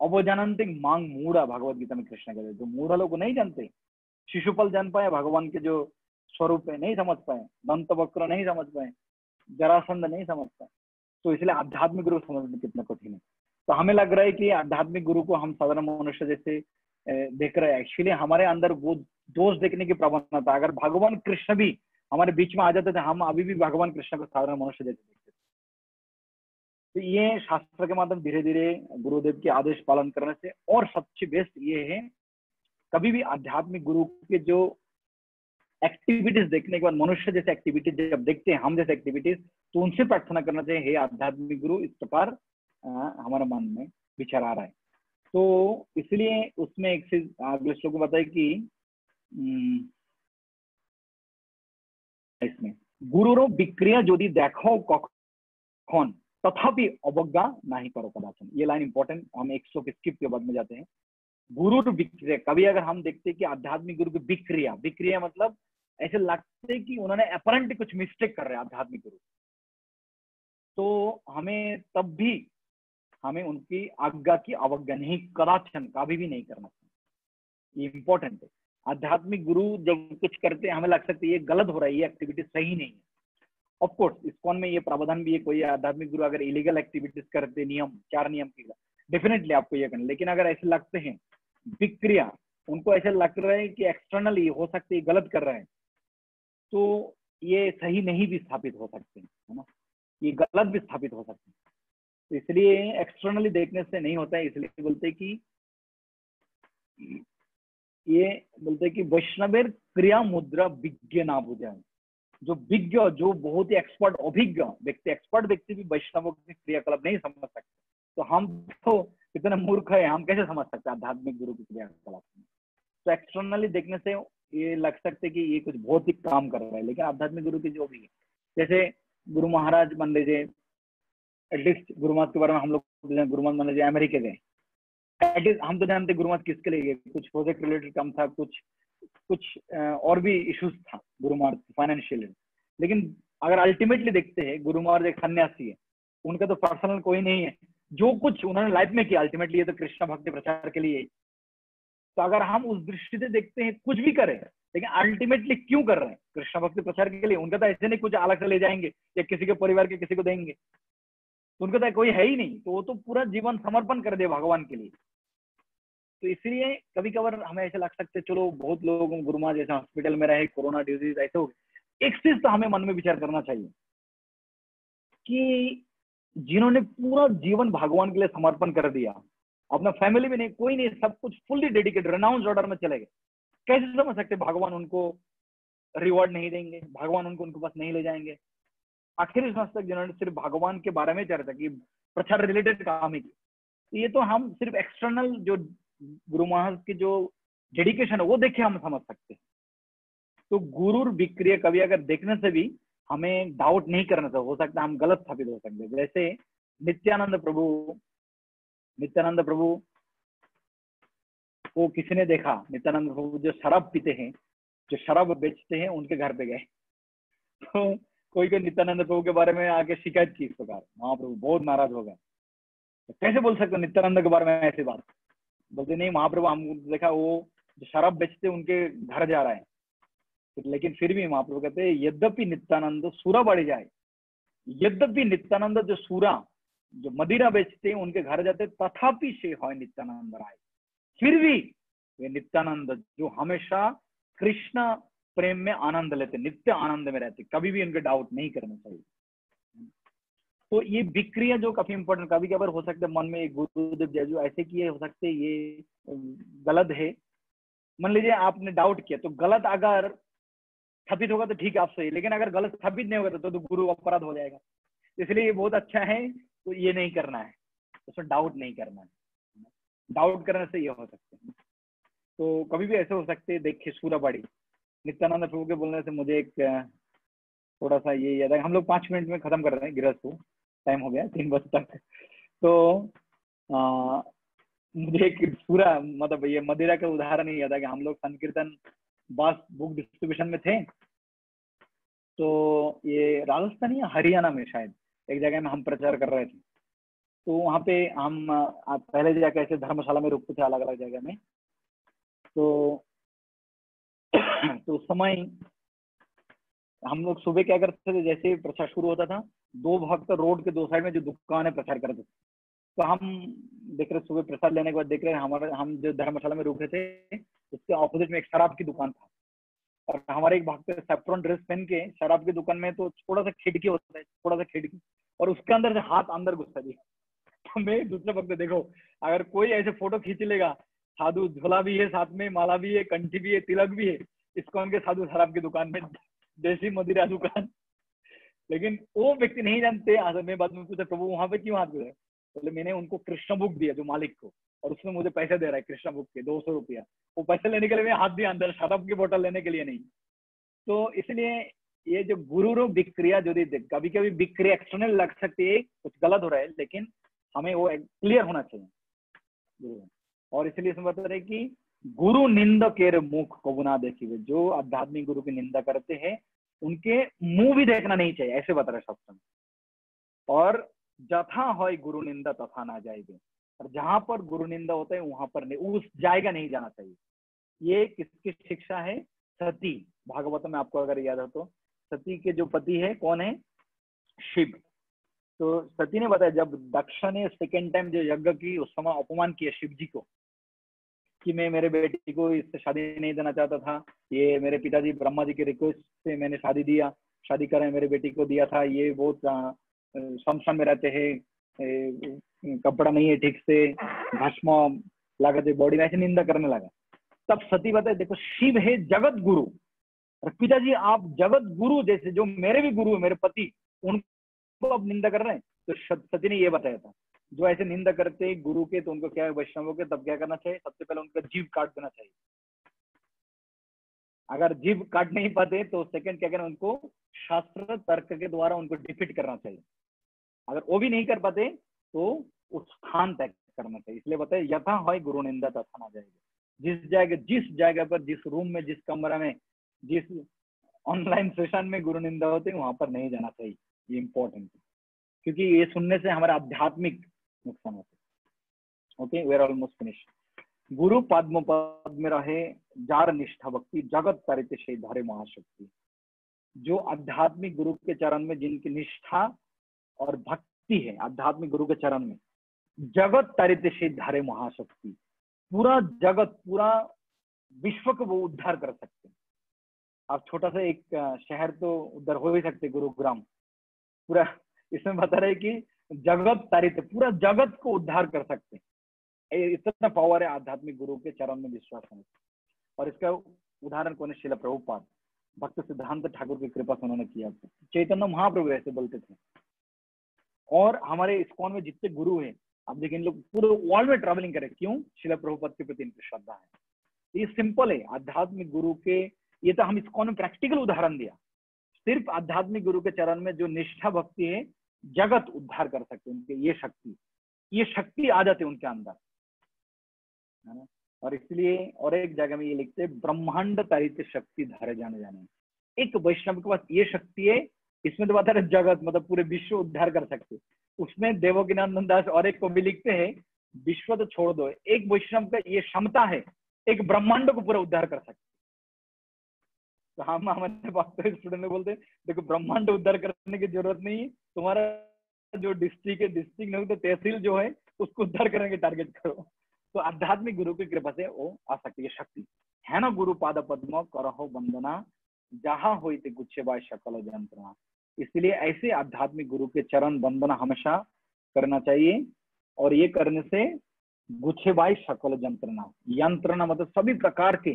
अवजानंतिक मांग मूढ़ा भगवत गीता में कृष्ण कहते जो मूढ़ा लोग नहीं जानते, शिशुपल जान पाए, भगवान के जो स्वरूप है, नहीं समझ पाए, दंत वक्र नहीं समझ पाए, जरासंध नहीं समझ पाए। तो इसलिए आध्यात्मिक गुरु समझना कितना कठिन है। तो हमें लग रहा है कि आध्यात्मिक गुरु को हम साधारण मनुष्य जैसे देख रहे हैं। एक्चुअली हमारे अंदर वो दोष देखने की प्रवणता, अगर भगवान कृष्ण भी हमारे बीच में आ जाते थे, हम अभी भी भगवान कृष्ण को साधारण मनुष्य जैसे देखते थे। तो ये शास्त्र के माध्यम धीरे धीरे गुरुदेव के आदेश पालन करने से और सबसे बेस्ट ये है, कभी भी आध्यात्मिक गुरु के जो एक्टिविटीज़ देखने के बाद, मनुष्य जैसे एक्टिविटीज़ जब देखते हैं, हम जैसे एक्टिविटीज़ तो उनसे प्रार्थना करना चाहिए, हे आध्यात्मिक गुरु, इस प्रकार हमारे मन में विचार आ रहा है। तो इसलिए उसमें एक चीज़ अगले श्लोक बताए कि इसमें। गुरुरो विक्रिया यदि देखो कौन, तथापि अवज्ञा नहीं करो कदाचन। ये लाइन इंपॉर्टेंट हम एक श्लोक स्किप के बाद में जाते हैं। गुरु विक्रिया, कभी अगर हम देखते हैं कि आध्यात्मिक गुरु की विक्रिया विक्रिया मतलब ऐसे लगते कि उन्होंने अपरेंट कुछ मिस्टेक कर रहे हैं आध्यात्मिक गुरु। तो हमें तब भी, हमें उनकी आज्ञा की अवज्ञा नहीं, कदाचन, कभी भी नहीं करना चाहिए। ये इंपॉर्टेंट है। आध्यात्मिक गुरु जब कुछ करते हैं, हमें लग सकता है ये गलत हो रहा है, ये एक्टिविटी सही नहीं है। ऑफकोर्स इस्कॉन में ये प्रावधान भी है, कोई आध्यात्मिक गुरु अगर इलीगल एक्टिविटीज़ करते, नियम, चार नियम की डेफिनेटली आपको ये करना लेकिन अगर ऐसे लगते हैं, विक्रिया, उनको ऐसे लग रहा है कि एक्सटर्नली हो सकते है गलत कर रहे हैं तो ये सही नहीं भी स्थापित हो सकते है ना? ये गलत भी स्थापित हो सकते हैं। तो इसलिए एक्सटर्नली देखने से नहीं होता है, इसलिए बोलते कि ये बोलते कि वैष्णवेर क्रिया मुद्रा विज्ञ ना बुझाए जो विज्ञ जो बहुत ही एक्सपर्ट अभिज्ञ व्यक्ति एक्सपर्ट व्यक्ति भी वैष्णवों क्रियाकलाप नहीं समझ सकते। तो हम तो कितने मूर्ख है, हम कैसे समझ सकते हैं आध्यात्मिक गुरु की क्रियाकलाप तो एक्सटर्नली देखने से ये लग सकते कि ये कुछ बहुत ही काम कर रहा है, लेकिन आध्यात्मिक गुरु की जो भी है, जैसे गुरु महाराज मान लीजिए एटलीस्ट गुरु महाराज के बारे में हम लोग गुरु महाराज मान लीजिए अमेरिका गए। एटलीस्ट हम तो जानते गुरु महाराज किसके लिए कुछ प्रोजेक्ट रिलेटेड काम था, कुछ कुछ और भी इश्यूज़ था गुरु महाराज फाइनेंशियल लेकिन अगर अल्टीमेटली देखते हैं, गुरु महाराज एक सन्यासी है, उनका तो पर्सनल कोई नहीं है। जो कुछ उन्होंने लाइफ में किया अल्टीमेटली ये तो कृष्ण भक्ति प्रचार के लिए। तो अगर हम उस दृष्टि से देखते हैं, कुछ भी करें, लेकिन अल्टीमेटली क्यों कर रहे हैं? कृष्ण भक्ति प्रचार के लिए उनका तो ऐसे नहीं कुछ अलग से ले जाएँगे, या किसी के परिवार के किसी को देंगे। तो उनका तो कोई है ही नहीं तो वो तो पूरा जीवन समर्पण कर दे भगवान के लिए। तो इसलिए कभी कभार हमें ऐसा लग सकते चलो बहुत लोग गुरुमा जैसे हॉस्पिटल में रहे कोरोना डिज़ीज़ ऐसे हो गए। एक चीज़ तो हमें मन में विचार करना चाहिए कि जिन्होंने पूरा जीवन भगवान के लिए समर्पण कर दिया, अपना फैमिली भी नहीं, कोई नहीं, सब कुछ फुल्ली डेडिकेटेड रेनाउंस ऑर्डर में चले गए। कैसे समझ सकते भगवान उनको रिवॉर्ड नहीं देंगे, भगवान उनको, उनके पास नहीं ले जाएँगे? आखिरी समझ तक जिन्होंने सिर्फ़ भगवान के बारे में चर्चा की, प्रचार रिलेटेड काम ही की ये तो हम सिर्फ़ एक्सटर्नल जो गुरु महाराज की जो डेडिकेशन है, वो देखे हम समझ सकते हैं। तो गुरु विक्रिय कभी अगर देखने से भी हमें डाउट नहीं करना चाहिए हो सकता, हम गलत स्थापित हो सकते जैसे नित्यानंद प्रभु नित्यानंद प्रभु को किसी ने देखा? नित्यानंद प्रभु जो शराब पीते हैं, जो शराब बेचते हैं, उनके घर पे गए। तो कोई कोई नित्यानंद प्रभु के बारे में आके शिकायत की इस प्रकार। महाप्रभु बहुत नाराज़ हो गए। तो कैसे बोल सकते नित्यानंद के बारे में ऐसी बात? बोलते, नहीं, महाप्रभु, हम देखा, वो जो शराब बेचते उनके घर जा रहा है। लेकिन फिर भी महाप्रभु कहते हैं, यद्यपि नित्यानंद सूरा बढ़ जाए, यद्यपि नित्यानंद जो सूरा, जो मदिरा बेचते हैं, उनके घर जाते तथापि से हो नित्यानंद राय। फिर भी वे नित्यानंद जो हमेशा कृष्ण प्रेम में आनंद लेते नित्य आनंद में रहते कभी भी उनके डाउट नहीं करना चाहिए। तो ये विक्रिया जो काफ़ी इंपॉर्टेंट कभी कभार हो सकता मन में गुरुदेव जैजू ऐसे किए हो सकते ये गलत है। मान लीजिए आपने डाउट किया तो गलत अगर स्थापित होगा तो ठीक है आप सही लेकिन अगर गलत स्थापित नहीं होगा तो, तो गुरु अपराध हो जाएगा। इसलिए ये बहुत अच्छा है तो ये नहीं करना है उसमें डाउट नहीं करना है। डाउट करने से ये हो सकते हैं। तो कभी भी ऐसे हो सकते देखिए सूरा बड़ी नित्यानंद प्रभु के बोलने से मुझे एक थोड़ा सा ये याद है। हम लोग पाँच मिनट में खत्म कर रहे हैं गिरस को। टाइम हो गया तीन बजे तक। तो आ, मुझे एक पूरा मतलब ये मदिरा का उदाहरण ही याद है कि हम लोग संकीर्तन बस बुक डिस्ट्रीब्यूशन में थे। तो ये राजस्थान या हरियाणा में शायद एक जगह में हम प्रचार कर रहे थे। तो वहाँ पे हम पहले जाके ऐसे धर्मशाला में रुकते थे अलग अलग जगह में। तो तो उस समय हम लोग सुबह क्या करते थे, जैसे प्रचार शुरू होता था, दो भक्त रोड के दो साइड में जो दुकान है प्रचार करते थे। तो हम देख रहे सुबह प्रसाद लेने के बाद देख रहे हमारे, हम जो धर्मशाला में रुक रहे थे, उसके ऑपोजिट में एक शराब की दुकान था। और हमारे एक भक्त सेफ्रॉन ड्रेस पहन के शराब की दुकान में तो थोड़ा सा खिड़की होता है थोड़ा सा खिड़की, और उसके अंदर से हाथ अंदर घुसता दिया तो मैं दूसरे भक्त देखो, अगर कोई ऐसे फ़ोटो खींच लेगा, साधु झोला भी है साथ में, माला भी है, कंठी भी है, तिलक भी है इस्कॉन के साधु शराब की दुकान में, देसी मदिरा दुकान। लेकिन वो व्यक्ति नहीं जानते मैं बाद में पूछा, प्रभु, वहाँ पे क्यों हाथ दे बोले, मैंने उनको कृष्ण बुक दिया, जो मालिक को। और उसने मुझे पैसे दे रहा है कृष्ण बुक के, दो सौ रुपया। वो पैसे लेने के लिए मैं हाथ दिया अंदर, शराब की बोतल लेने के लिए नहीं। तो इसलिए ये जो गुरु रूप विक्रिया जो दी कभी कभी विक्रिया एक्सटर्नल लग सकती है, कुछ गलत हो रहा है, लेकिन हमें वो क्लियर होना चाहिए। और इसलिए इसमें बता रहे कि गुरु निंदक मुख को बुना देखिए, जो आध्यात्मिक गुरु की निंदा करते हैं, उनके मुँह भी देखना नहीं चाहिए, ऐसे बता रहे सप्तम और जथा हो गुरु निंदा, तथा ना जाएगी और जहाँ पर गुरु निंदा होता है, वहाँ पर नहीं, उस जाएगा नहीं जाना चाहिए। ये किसकी शिक्षा है? सती। भागवत में आपको अगर याद हो तो सती के जो पति है, कौन है? शिव। तो सती ने बताया, जब दक्ष ने सेकेंड टाइम जो यज्ञ की, उस समय अपमान किया शिव जी को कि मैं मेरे बेटी को इससे शादी नहीं देना चाहता था। ये मेरे पिताजी ब्रह्मा जी के रिक्वेस्ट से मैंने शादी दिया। शादी करें मेरे बेटी को दिया था। ये बहुत शमशान में रहते हैं। कपड़ा नहीं है ठीक से। भस्म, लगाते बॉडी में ऐसे निंदा करने लगा। तब सती बताए, देखो, शिव है जगत गुरु। और पिताजी, आप जगत गुरु जैसे जो मेरे भी गुरु है, मेरे पति, उनको आप निंदा कर रहे हैं? तो सती ने ये बताया था। जो ऐसे निंदा करते हैं गुरु के तो उनको क्या वैष्णवों के, तब क्या करना चाहिए? सबसे पहले उनका जीव काट देना चाहिए। अगर जीव काट नहीं पाते तो सेकंड क्या करना, उनको शास्त्र, तर्क के द्वारा उनको डिफीट करना चाहिए। अगर वो भी नहीं कर पाते तो उस स्थान तय करना चाहिए। इसलिए बताए यथा हो गुरु निंदा, तथा ना जाएगा। जिस जगह जिस जगह पर, जिस रूम में, जिस कमरा में, जिस ऑनलाइन सेशन में गुरु निंदा होते वहाँ पर नहीं जाना चाहिए। ये इंपॉर्टेंट है। क्योंकि ये सुनने से हमारा आध्यात्मिक नुकसान होते ओके वेर ऑलमोस्ट फिनिश गुरु पद्म पद में रहे, जार निष्ठा भक्ति, जगत तरित से धारे महाशक्ति। जो आध्यात्मिक गुरु के चरण में जिनकी निष्ठा और भक्ति है, आध्यात्मिक गुरु के चरण में, जगत तरित से धारे महाशक्ति। पूरा जगत, पूरा विश्व को वो उद्धार कर सकते हैं। आप छोटा सा एक शहर तो उधर हो ही सकते, गुरुग्राम। पूरा इसमें बता रहे कि जगत तारित, पूरा जगत को उद्धार कर सकते हैं। इतना पावर है आध्यात्मिक गुरु के चरण में विश्वास होने और इसका उदाहरण कौन है? शिला प्रभुपाद। भक्त सिद्धांत ठाकुर की कृपा से उन्होंने किया चैतन्य महाप्रभु ऐसे बोलते थे। और हमारे इस्कॉन में जितने गुरु हैं, आप देखिए लोग पूरे वर्ल्ड में ट्रेवलिंग करें। क्यों? शिला प्रभुपद के प्रति इनकी श्रद्धा है। ये सिंपल है। आध्यात्मिक गुरु के, ये तो हम इस्कॉन में प्रैक्टिकल उदाहरण दिया। सिर्फ़ आध्यात्मिक गुरु के चरण में जो निष्ठा भक्ति है जगत उद्धार कर सकते उनके, ये शक्ति। ये शक्ति आ जाती उनके अंदर। है ना? और इसलिए और एक जगह में ये लिखते हैं, ब्रह्मांड तरित शक्ति धारे जाने जाने। एक वैष्णव के पास ये शक्ति है, इसमें तो बता रहे जगत मतलब पूरे विश्व उद्धार कर सकते उसमें देवोगिनानंद दास और एक को भी लिखते हैं, विश्व तो छोड़ दो, एक वैष्णव का ये क्षमता है, एक ब्रह्मांड को पूरा उद्धार कर सकते तो हम हमारे पास स्टूडेंट ने बोलते देखो, ब्रह्मांड उद्धार करने की ज़रूरत नहीं है, तुम्हारा जो डिस्ट्रिक्ट है डिस्ट्रिक्ट नहीं तो तहसील जो है, उसको उद्धार करने के टारगेट करो। तो आध्यात्मिक गुरु की कृपा से वो आ सकती है शक्ति। है ना, गुरु पाद पद्म करहो वंदना, जहा हो गुच्छे बाय शकल यंत्रणा इसलिए ऐसे आध्यात्मिक गुरु के चरण वंदना हमेशा करना चाहिए, और ये करने से गुच्छे बाय शकल यंत्रणा यंत्रणा मतलब सभी प्रकार के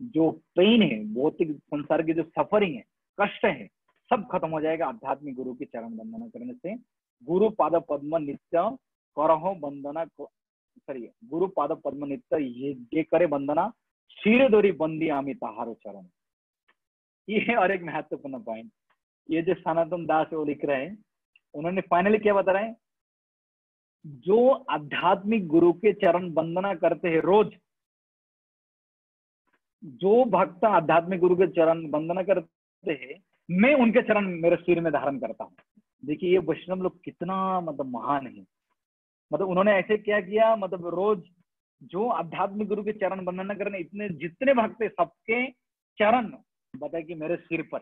जो पेन है, भौतिक संसार की जो सफरिंग है, कष्ट है, सब खत्म हो जाएगा आध्यात्मिक गुरु की चरण वंदना करने से। गुरु पाद पद्म नित्य करहो वंदना सॉरी गुरु पाद पद्म नित्य ये ये करे वंदना, शीर दोरी बंदी आमी तहारो चरण। ये है और एक महत्वपूर्ण पॉइंट ये जो सनातन दास वो लिख रहे हैं, उन्होंने फाइनली क्या बता रहे हैं जो आध्यात्मिक गुरु के चरण वंदना करते हैं रोज जो भक्त आध्यात्मिक गुरु के चरण वंदना करते हैं, मैं उनके चरण मेरे सिर में धारण करता हूँ। देखिए, ये वैष्णव लोग कितना मतलब महान है। मतलब उन्होंने ऐसे क्या किया मतलब रोज जो आध्यात्मिक गुरु के चरण वंदना करने, इतने जितने भक्त है, सबके चरण बताए कि मेरे सिर पर।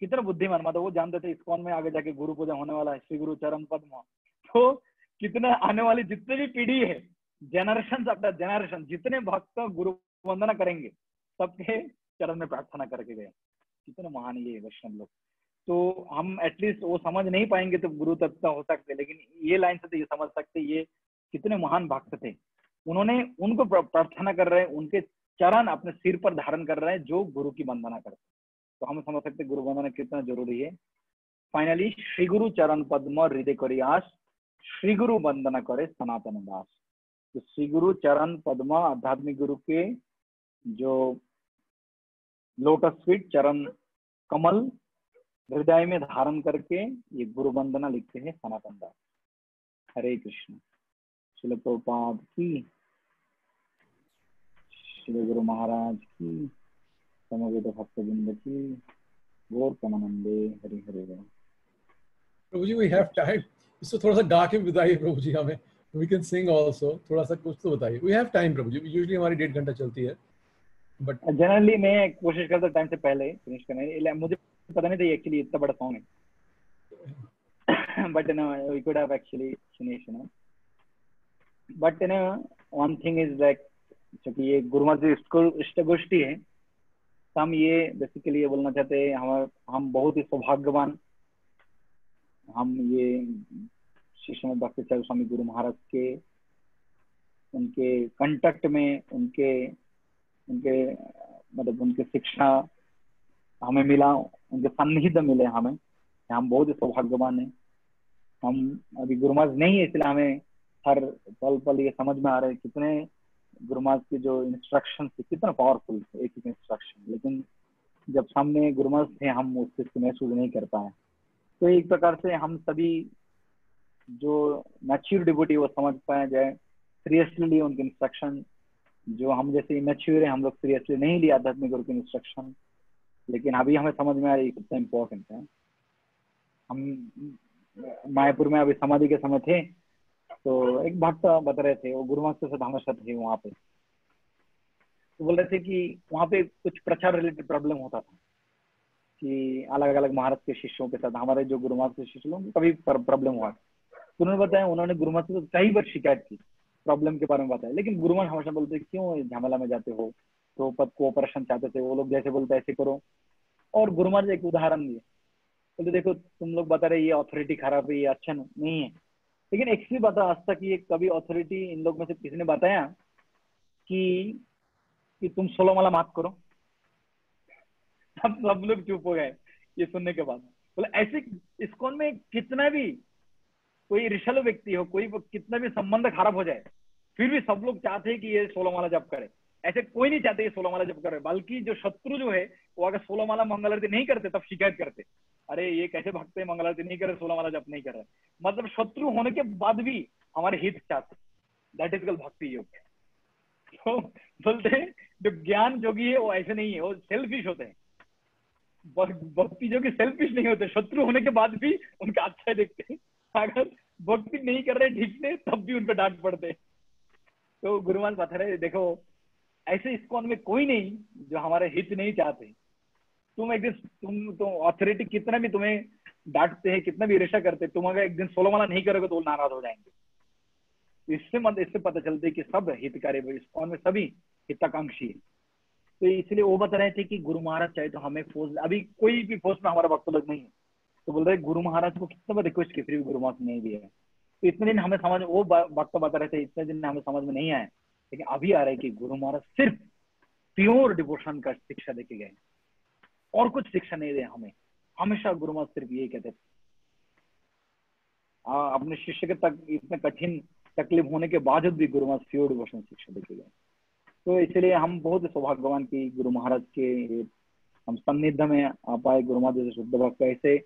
कितना बुद्धिमान मतलब वो जानते थे इस्कॉन में आगे जाके गुरु पूजा होने वाला है, श्री गुरु चरण पद्म। तो कितना आने वाली जितने भी पीढ़ी है जनरेशन आफ्टर जनरेशन जितने भक्त गुरु वंदना करेंगे। सबके चरण में प्रार्थना करके गए। कितने महान ये वैष्णव लोग। तो हम एटलीस्ट वो समझ नहीं पाएँगे तो गुरु तत्व हो सकते, लेकिन ये लाइन से तो ये समझ सकते, ये कितने महान भक्त थे। उन्होंने उनको प्रार्थना कर रहे हैं, उनके चरण अपने सिर पर धारण कर रहे हैं, जो गुरु की वंदना करते तो हम समझ सकते गुरु वंदना कितना ज़रूरी है। फाइनली श्री गुरु चरण पद्म हृदय करियास श्री गुरु वंदना करे सनातन दास। तो श्री गुरु चरण पद्म आध्यात्मिक गुरु के जो लोटस फीट चरण कमल हृदय में धारण करके ये गुरु वंदना लिखते हैं सनातन दास। हरे कृष्ण। शिल प्रपाद की। श्री गुरु महाराज की। समवेत भक्त बिंद की। गौर कमानंदे हरे हरे Prabhu ji we have time इसको थोड़ा सा गा के बताइए प्रभु जी हमें। वी कैन सिंग आल्सो थोड़ा सा कुछ तो बताइए। We have time Prabhu ji usually हमारी डेढ़ घंटा चलती है। बट जनरली मैं कोशिश करता टाइम से पहले फिनिश करने मुझे पता नहीं था एक्चुअली इतना बड़ा सॉन्ग है। But no we could have actually finish no but no one thing is like क्योंकि ये इष्ट गोष्ठी है हम ये बेसिकली ये बोलना चाहते हैं, हम हम बहुत ही सौभाग्यवान, हम ये शिष्य भक्त स्वामी गुरु महाराज के, उनके कंटेक्ट में, उनके उनके मतलब उनकी शिक्षा हमें मिला, उनके सन्निहित मिले हमें। हम बहुत ही सौभाग्यवान है। हम अभी गुरुमाज नहीं है, इसलिए हमें हर पल पल ये समझ में आ रहा है कितने गुरुमाज के जो इंस्ट्रक्शन थे, कितना पावरफुल थे, एक एक इंस्ट्रक्शन लेकिन जब सामने गुरुमाज थे, हम उस चीज़ को महसूस नहीं कर पाए। तो एक प्रकार से हम सभी जो मैच्योर डिबोटी वो समझ पाए जाए सीरियसली उनके इंस्ट्रक्शन जो हम जैसे इमेच्योर है, हम लोग सीरियसली नहीं लिया आध्यात्मिक गुरु की इंस्ट्रक्शन लेकिन अभी हमें समझ में आ रही कितना इम्पोर्टेंट है। हम, मायापुर में अभी समाधि के समय थे तो एक भक्त बता रहे थे, वो गुरुमत के साथ हमेशा थे वहाँ पे। तो बोल रहे थे कि वहाँ पे कुछ प्रचार रिलेटेड प्रॉब्लम होता था, कि अलग अलग महाराज के शिष्यों के साथ, हमारे जो गुरुमत के शिष्य लोग, कभी प्रॉब्लम हुआ। तो उन्होंने बताया, उन्होंने गुरुमत से कई बार शिकायत की। प्रॉब्लम के बारे में बताया। लेकिन गुरुमान हमेशा बोलते क्यों झमेला में जाते हो? तो पद कोऑपरेशन चाहते थे, वो लोग जैसे बोलते ऐसे करो। और गुरुमान एक उदाहरण दिए बोलते, देखो, तुम लोग बता रहे ये अथॉरिटी खराब है, ये अच्छा नहीं है। लेकिन एक भी बता, आज तक ये कभी अथॉरिटी इन लोग में से किसी ने बताया कि कि तुम सोलो माला माफ़ करो? सब सब लोग चुप हो गए ये सुनने के बाद। बोले, ऐसे इसकोन में कितना भी कोई ऋषल व्यक्ति हो, कोई कितना भी संबंध खराब हो जाए, फिर भी सब लोग चाहते हैं कि ये सोलह माला जप करे। ऐसे कोई नहीं चाहते ये सोलह माला करे, बल्कि जो शत्रु जो है, वो अगर सोलह माला मंगल आरती नहीं करते, तब शिकायत करते। अरे, ये कैसे भक्त है मंगल आरती नहीं करे सोलह माला जप नहीं कर रहे। मतलब शत्रु होने के बाद भी हमारे हित चाहते दैट इज़ कल भक्ति योग। तो बोलते जो ज्ञान जोगी है, वो ऐसे नहीं है, वो सेल्फिश होते हैं। भक्ति जोगी सेल्फिश नहीं होते, शत्रु होने के बाद भी उनका अच्छा देखते हैं। अगर भक्ति नहीं कर रहे ठीक से, तब भी उन पर डांट पड़ते। तो गुरुमान रहे देखो, ऐसे इस्कॉन में कोई नहीं जो हमारे हित नहीं चाहते। तुम एक दिन, तुम तो ऑथोरिटी कितना भी तुम्हें डांटते हैं, कितना भी रेशा करते, तुम अगर एक दिन सोलो माला नहीं करोगे तो वो नाराज़ हो जाएँगे। इससे मत इससे पता चलते कि सब हितकारी इस्कॉन में सभी हिताकांक्षी है। तो इसलिए वो बता रहे थे कि गुरु महाराज चाहे तो हमें फोर्स अभी कोई भी फोर्स में हमारा वक्त नहीं है। तो बोल रहे गुरु महाराज को कितने बार रिक्वेस्ट की फिर भी गुरु महाराज नहीं दिया तो इतने दिन हमें समझ, वो वक्त बता रहे थे, इतने दिन हमें समझ में नहीं आया लेकिन अभी आ रहा है कि गुरु महाराज सिर्फ़ प्योर डिवोशन का शिक्षा देके गए और कुछ शिक्षा नहीं दे हमें। हमेशा गुरु महाराज सिर्फ़ यही कहते थे। अपने शिष्य के तक, इतने कठिन तकलीफ़ होने के बावजूद भी गुरु महाराज प्योर डिवोशन शिक्षा देके गए तो इसलिए हम बहुत सौभाग्यवान की गुरु महाराज के हम सन्निध में आ पाए, गुरु महाराज शुद्ध भक्त ऐसे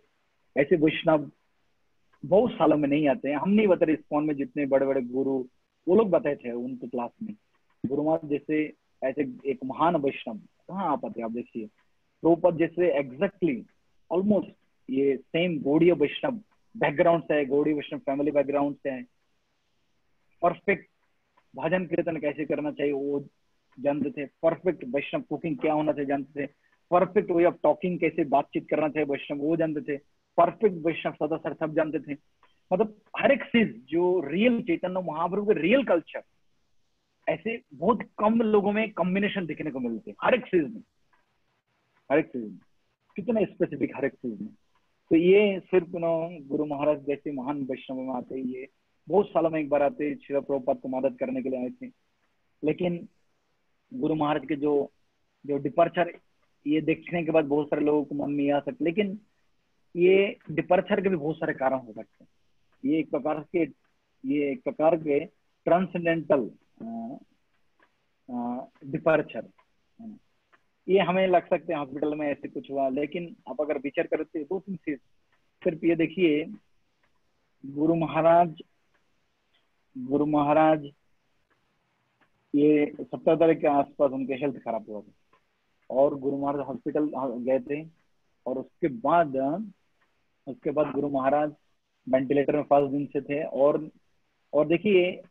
ऐसे वैष्णव बहुत सालों में नहीं आते हैं। हम नहीं बता रहे इस में जितने बड़े बड़े गुरु, वो लोग बताए थे उनके क्लास में। गुरुमा जैसे, ऐसे एक महान वैष्णव, कहाँ आ पाते आप देखिए। प्रोपद जैसे एग्जैक्टली ऑलमोस्ट ये सेम गौड़ीय वैष्णव बैकग्राउंड से है गौड़ी वैष्णव फैमिली बैकग्राउंड से है। परफेक्ट भजन कीर्तन कैसे करना चाहिए वो जानते थे। परफेक्ट वैष्णव कुकिंग क्या होना चाहिए जानते थे। परफेक्ट वे ऑफ़ टॉकिंग कैसे बातचीत करना चाहिए वैष्णव, वो जानते थे। परफेक्ट वैष्णव सदा सर सब जानते थे। मतलब हर एक चीज़, जो रियल चैतन्य, महाप्रभु के रियल कल्चर ऐसे बहुत कम लोगों में कॉम्बिनेशन देखने को मिलते हर एक चीज़ में। हर एक चीज़ में। कितना स्पेसिफिक हर एक चीज़ में। तो ये सिर्फ़ नो गुरु महाराज जैसे महान वैष्णव में आते ये बहुत सालों में एक बार आते शिव प्रभुपाद को मदद करने के लिए आए थे। लेकिन गुरु महाराज के जो जो डिपर्चर ये देखने के बाद बहुत सारे लोगों को मन में आ सकते लेकिन ये डिपर्चर के भी बहुत सारे कारण हो सकते हैं। ये एक प्रकार के, ये एक प्रकार के ट्रांसडेंटल डिपर्चर ये हमें लग सकते हैं हॉस्पिटल में ऐसे कुछ हुआ, लेकिन आप अगर विचार करते दो तीन चीज़। सिर्फ़ ये देखिए, गुरु महाराज गुरु महाराज, ये सत्तर तारीख के आसपास उनके हेल्थ खराब हुआ था। और गुरु महाराज हॉस्पिटल गए थे। और उसके बाद उसके बाद गुरु महाराज वेंटिलेटर में फ़र्स्ट दिन से थे और और देखिए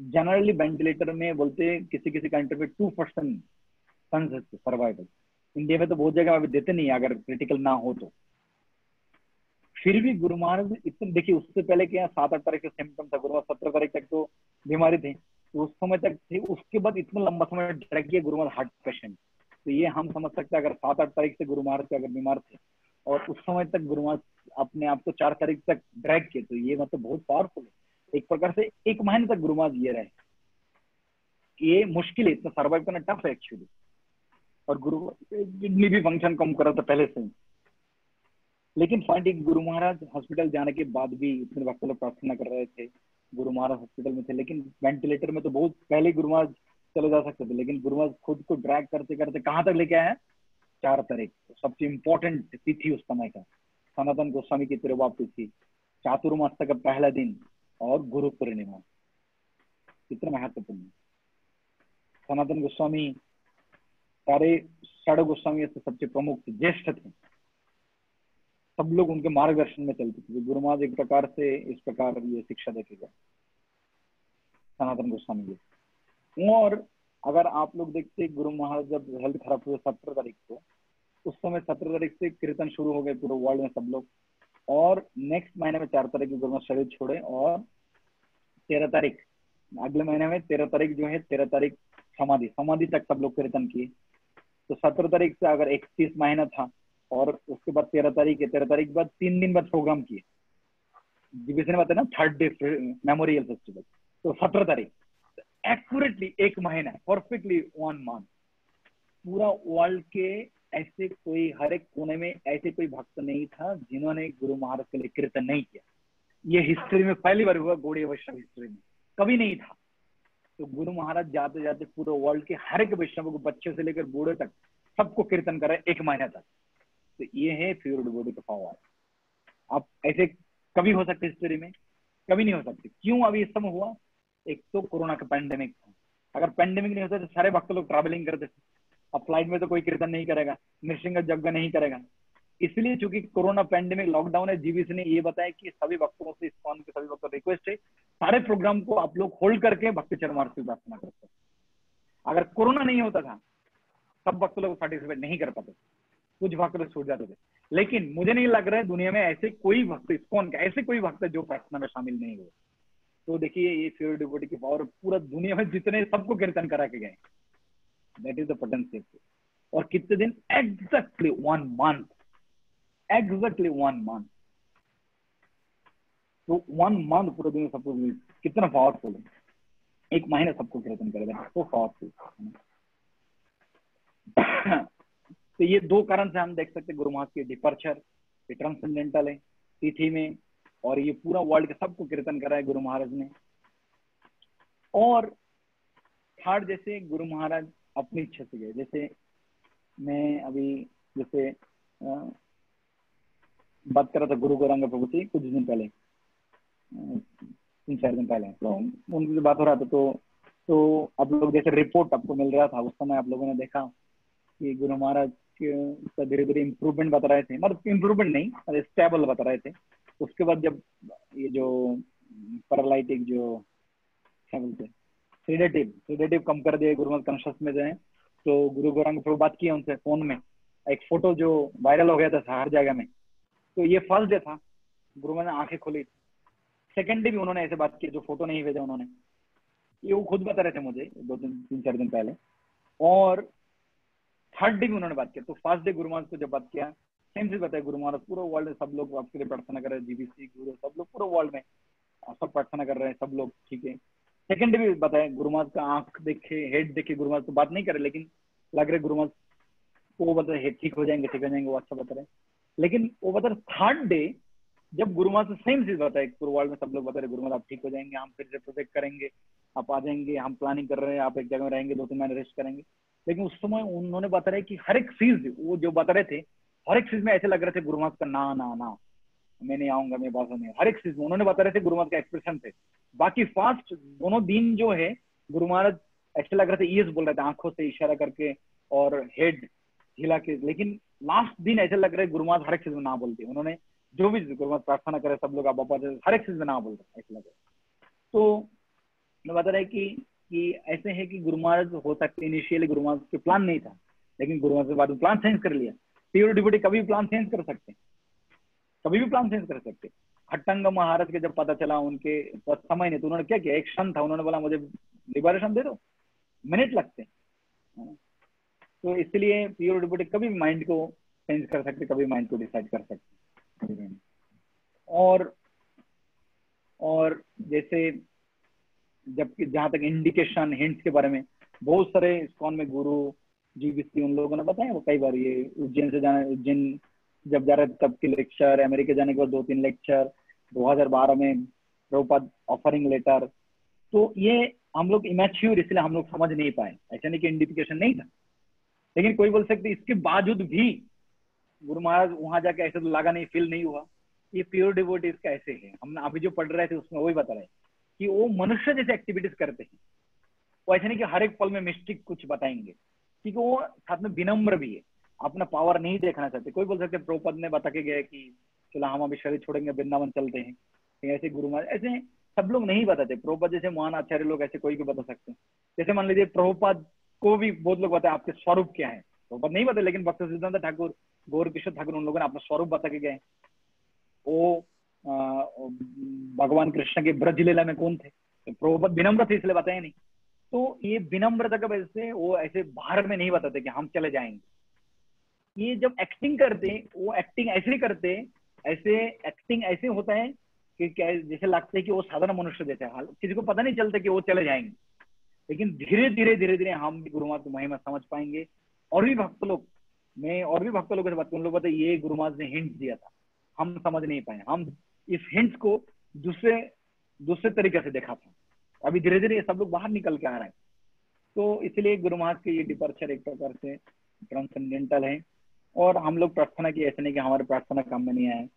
जनरली वेंटिलेटर में बोलते किसी किसी कंट्री में टू परसेंट सर्वाइवल इंडिया में तो बहुत जगह अभी देते नहीं अगर क्रिटिकल ना हो तो। फिर भी गुरु महाराज इतने, देखिए, उससे पहले क्या सात आठ तारीख के सिम्टम था, गुरु महाराज सत्रह तारीख तक तो बीमारी थी। उस समय तक थी, उसके बाद इतना लंबा समय ड्रैग किया गुरु महाराज हार्ट पेशेंट तो ये हम समझ सकते हैं, अगर सात आठ तारीख से गुरु महाराज के अगर बीमार थे, और उस समय तक गुरु महाराज अपने आप को चार तारीख तक ड्रैग किए तो ये मतलब बहुत पावरफुल है। एक प्रकार से एक महीने तक गुरु महाराज ये रहे ये मुश्किल है, इतना सर्वाइव करना टफ है एक्चुअली और गुरु किडनी भी फ़ंक्शन कम करा था पहले से। लेकिन पॉइंट गुरु महाराज हॉस्पिटल जाने के बाद भी इतने वक्त लोग प्रार्थना कर रहे थे, गुरु महाराज हॉस्पिटल में थे, लेकिन वेंटिलेटर में तो बहुत पहले गुरु महाराज चले जा सकते थे, लेकिन गुरु महाराज खुद को ड्रैग करते करते कहाँ तक लेके आए चार तारीख सबसे इम्पोर्टेंट तिथि उस समय का। सनातन गोस्वामी की तिरुवा तिथि। चातुर्मास का पहला दिन और गुरु पूर्णिमा। कितना महत्वपूर्ण सनातन गोस्वामी सारे षड गोस्वामी से सबसे प्रमुख ज्येष्ठ थे। सब लोग उनके मार्गदर्शन में चलते थे। गुरु महाराज एक प्रकार से इस प्रकार ये शिक्षा देखे गए सनातन गोस्वामी जी। और अगर आप लोग देखते गुरु महाराज जब हेल्थ खराब हुए सत्रह तारीख को, उस समय सत्रह तारीख से कीर्तन शुरू हो गए पूरे वर्ल्ड में सब लोग। और नेक्स्ट महीने में चार तारीख गुरु महाराज शरीर छोड़े और तेरह तारीख, अगले महीने में तेरह तारीख जो है, तेरह तारीख समाधि समाधि तक सब लोग कीर्तन किए। तो सत्रह तारीख से अगर इकतीस महीना था और उसके बाद तेरह तारीख है तेरह तारीख बाद तीन दिन बाद प्रोग्राम किए। जीबीसी ने बताया ना थर्ड डे मेमोरियल फेस्टिवल तो सत्रह तारीख। एक्यूरेटली एक महीना परफेक्टली वन मंथ पूरा वर्ल्ड के ऐसे कोई, हर एक कोने में ऐसे कोई भक्त नहीं था जिन्होंने गुरु महाराज के लिए कीर्तन नहीं किया। ये हिस्ट्री में पहली बार हुआ गौड़ी वैष्णव हिस्ट्री में। कभी नहीं था। तो गुरु महाराज जाते जाते पूरे वर्ल्ड के हर एक वैष्णव को बच्चे से लेकर बूढ़े तक सबको कीर्तन करे एक महीना तक। तो ये है प्योर डिवोटी का पावर आप ऐसे कभी हो सकते हिस्ट्री में? कभी नहीं हो सकते। क्यों? अभी इस समय हुआ। एक तो कोरोना का पैंडेमिक था। अगर पैंडेमिक नहीं होता तो सारे भक्त लोग ट्रैवलिंग करते थे। अब फ़्लाइट में तो कोई कीर्तन नहीं करेगा नृसिंग यज्ञ नहीं करेगा। इसलिए चूँकि कोरोना पैंडेमिक लॉकडाउन है जीबीसी ने ये बताया कि सभी भक्तों से इस्कॉन के सभी भक्तों रिक्वेस्ट है, सारे प्रोग्राम को आप लोग होल्ड करके भक्ति चरमार्ग से प्रार्थना करते अगर कोरोना नहीं होता था सब भक्त लोग पार्टिसिपेट नहीं कर पाते कुछ भक्त लोग छूट जाते थे। लेकिन मुझे नहीं लग रहा है दुनिया में ऐसे कोई भक्त इस्कॉन का, ऐसे कोई भक्त जो प्रार्थना में शामिल नहीं हुए। तो देखिए, ये फ्योर डिवोटी की पावर पूरा दुनिया में जितने सबको कीर्तन करा के गए दैट इज़ द पोटेंशियल और कितने दिन? Exactly one month exactly one month तो वन मंथ पूरे दिन सबको कितना पावरफुल है। एक महीने सबको कीर्तन करेगा तो पावरफुल तो ये दो कारण से हम देख सकते गुरु महाराज के डिपर्चर ट्रांसेंडेंटल है। तिथि में और ये पूरा वर्ल्ड के सबको कीर्तन करा है गुरु महाराज ने। और थर्ड जैसे गुरु महाराज अपनी इच्छा से गए। जैसे मैं अभी जैसे बात कर रहा था गुरु गौरंग प्रभु से कुछ दिन पहले तीन चार दिन पहले। तो उनकी बात हो रहा था तो तो आप लोग जैसे रिपोर्ट आपको मिल रहा था, उस समय आप लोगों ने देखा कि गुरु महाराज का धीरे धीरे इम्प्रूवमेंट बता रहे थे। मतलब इम्प्रूवमेंट नहीं स्टेबल बता रहे थे। उसके बाद जब ये जो पैरालाइटिक जो क्या बोलते हैं? सीडेटिव सीडेटिव कम कर दिए गुरु कॉन्शियस में जाए। तो गुरु गौरंग प्रभु बात किया उनसे फ़ोन में। एक फ़ोटो जो वायरल हो गया था हर जगह में। तो ये फ़र्स्ट डे था। गुरु ने आँखें खोली। सेकेंड डे भी उन्होंने ऐसे बात की जो फ़ोटो नहीं भेजा उन्होंने। ये वो खुद बता रहे थे मुझे, दो दिन, तीन, चार दिन पहले। और थर्ड डे भी उन्होंने बात किया। तो फ़र्स्ट डे गुरु महाराज को जब बात किया सेम चीज़ बताया गुरु महाराज, पूरा वर्ल्ड में सब लोग आपके लिए प्रार्थना कर रहे हैं जीबीसी गुरु सब लोग, पूरे वर्ल्ड में सब प्रार्थना कर रहे हैं, सब लोग, ठीक है। सेकंड भी बताए गुरु महाराज का आँख देखे हेड देखे, गुरु महाराज तो बात नहीं करे लेकिन लग रहे गुरु महाराज, वो बता रहे, ठीक हो जाएँगे, ठीक हो जाएँगे, वो अच्छा बता रहे लेकिन वो बता रहे थर्ड डे जब गुरु महाराज से सेम चीज़ बताए पूरे वर्ल्ड में सब लोग बता रहे, गुरु महाराज, आप ठीक हो जाएँगे, हम फिर से प्रोटेक्ट करेंगे, आप आ जाएँगे, हम प्लानिंग कर रहे हैं, आप एक जगह में रहेंगे दो तीन महीने रेस्ट करेंगे। लेकिन उस समय उन्होंने बता रहे कि हर एक चीज़, वो जो बता रहे थे हर एक चीज़ में ऐसे लग रहे थे गुरु का ना ना ना। मैं नहीं आऊँगा मैं बात नहीं हर एक चीज़ में उन्होंने बता रहे थे गुरु महाराज का एक्सप्रेशन थे। बाकी फास्ट दोनों दिन जो है गुरु महाराज ऐसे लग रहे थे ईयस बोल रहे थे, आँखों से इशारा करके और हेड हिला के। लेकिन लास्ट दिन ऐसे लग रहे गुरु महाराज हर एक चीज़ में ना बोलते। उन्होंने जो भी गुरु महाराज प्रार्थना करे, सब लोग आप बापा हर एक चीज़ में ना बोल रहे ऐसे लग रहे तो मैं बता रहे कि कि ऐसे है कि गुरु महाराज हो सकते इनिशियली गुरु महाराज के प्लान नहीं था। लेकिन गुरु महाराज के बाद प्लान चेंज कर लिया। प्योर डिबोटी कभी भी प्लान चेंज कर सकते हैं। कभी भी प्लान चेंज कर सकते हट्टंग महाराज के जब पता चला उनके समय नहीं तो उन्होंने क्या किया? एक क्षण था, उन्होंने बोला, मुझे लिबरेशन दे दो। मिनट लगते हैं। तो इसलिए प्योर डिबोटी कभी माइंड को चेंज कर सकते कभी माइंड को डिसाइड कर सकते और और जैसे जबकि जहाँ तक इंडिकेशन हिंट्स के बारे में, बहुत सारे इस्कॉन में गुरु जी, उन लोगों ने बताया, वो कई बार ये उज्जैन से जाना, उज्जैन जब जा रहे थे, तब के लेक्चर अमेरिका जाने के बाद दो तीन लेक्चर 2012 में प्रभुपद ऑफरिंग लेटर तो ये हम लोग इमेच्योर इसलिए हम लोग समझ नहीं पाए। ऐसा नहीं कि इंडिकेशन नहीं था। लेकिन कोई बोल सकते, इसके बावजूद भी गुरु महाराज वहाँ जाके ऐसे तो लगा नहीं फील नहीं हुआ। ये प्योर डिवोटीज का ऐसे है? हम अभी जो पढ़ रहे थे, उसमें वही बता रहे कि वो मनुष्य जैसे एक्टिविटीज़ करते हैं। वो ऐसे नहीं कि हर एक पल में मिस्टिक कुछ बताएँगे। क्योंकि वो साथ में विनम्र भी है। अपना पावर नहीं देखना चाहते। कोई बोल सकते प्रोपद ने बता के गए कि, चलो हम अभी शरीर छोड़ेंगे, वृंदावन चलते हैं। ऐसे गुरु महाराज, ऐसे सब लोग नहीं बताते। प्रोपद जैसे महान आचार्य लोग ऐसे कोई भी बता सकते। हैं जैसे मान लीजिए प्रभुपद को भी बहुत लोग बताए आपके स्वरूप क्या है? प्रभुपद नहीं बताते, लेकिन भक्त सिद्धांत ठाकुर गौर किशोर ठाकुर, उन लोगों ने अपना स्वरूप बता के गए वो भगवान कृष्ण के ब्रज लीला में कौन थे? तो प्रभुपद विनम्र थे, इसलिए बताया नहीं। तो ये विनम्रता का वजह से वो ऐसे बाहर में नहीं बताते कि हम चले जाएँगे। ये जब एक्टिंग करते, वो एक्टिंग ऐसे करते, ऐसे एक्टिंग ऐसे होता है कि जैसे लगता है कि वो साधारण मनुष्य जैसे हाल, किसी को पता नहीं चलता कि वो चले जाएँगे। लेकिन धीरे धीरे धीरे धीरे हम भी गुरुमात की महिमा समझ पाएँगे। और भी भक्त लोग, मैं और भी भक्त लोगों से बात उन लोग बताए ये गुरुमात ने हिंट दिया था। हम समझ नहीं पाए। हम इस हिंट्स को दूसरे दूसरे तरीके से देखा था। अभी धीरे धीरे सब लोग बाहर निकल के आ रहे हैं। तो इसलिए गुरु महाराज के ये डिपर्चर एक प्रकार से ट्रांसेंडेंटल है। और हम लोग प्रार्थना की, ऐसे नहीं कि हमारे प्रार्थना काम में नहीं आए।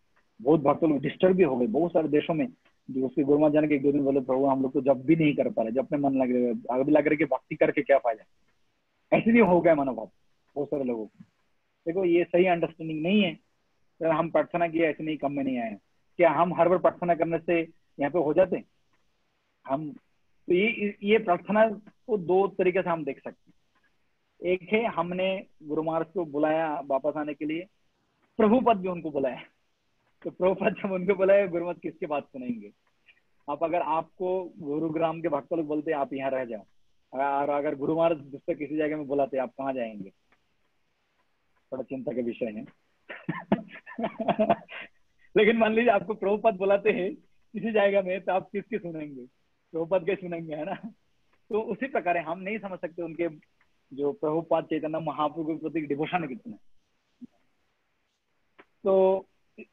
बहुत भक्त लोग डिस्टर्ब भी हो गए, बहुत सारे देशों में। जो उसके गुरु महाराज जाने के एक दो दिन बोले, प्रभु, हम लोग तो जब भी नहीं कर पा रहे, जब अपने मन लग रहे अभी लग रहे कि भक्ति करके क्या फ़ायदा ऐसे भी हो गया मनोभाव, बहुत सारे लोगों को। देखो, ये सही अंडरस्टैंडिंग नहीं है। तो हम प्रार्थना किया, ऐसे नहीं, कम में नहीं आए। क्या हम हर बार प्रार्थना करने से यहाँ पे हो जाते हम तो ये ये प्रार्थना को दो तरीके से हम देख सकते हैं। एक है, हमने गुरु महाराज को बुलाया वापस आने के लिए। प्रभुपद भी उनको बुलाया। तो प्रभुपद जब उनको बुलाया गुरुमत किसके बात सुनेंगे? आप अगर आपको गुरुग्राम के भक्त लोग बोलते आप यहाँ रह जाओ। और अगर गुरु महाराज दूसरे किसी जगह में बुलाते आप कहाँ जाएँगे? थोड़ा चिंता का विषय है। लेकिन मान लीजिए, आपको प्रभुपद बुलाते हैं किसी जगह में तो आप किसकी सुनेंगे? प्रभुपद के सुनेंगे है ना? तो उसी प्रकार हम नहीं समझ सकते उनके जो प्रभुपाद चैतन्य महाप्रभु के प्रति डिवोशन कितना तो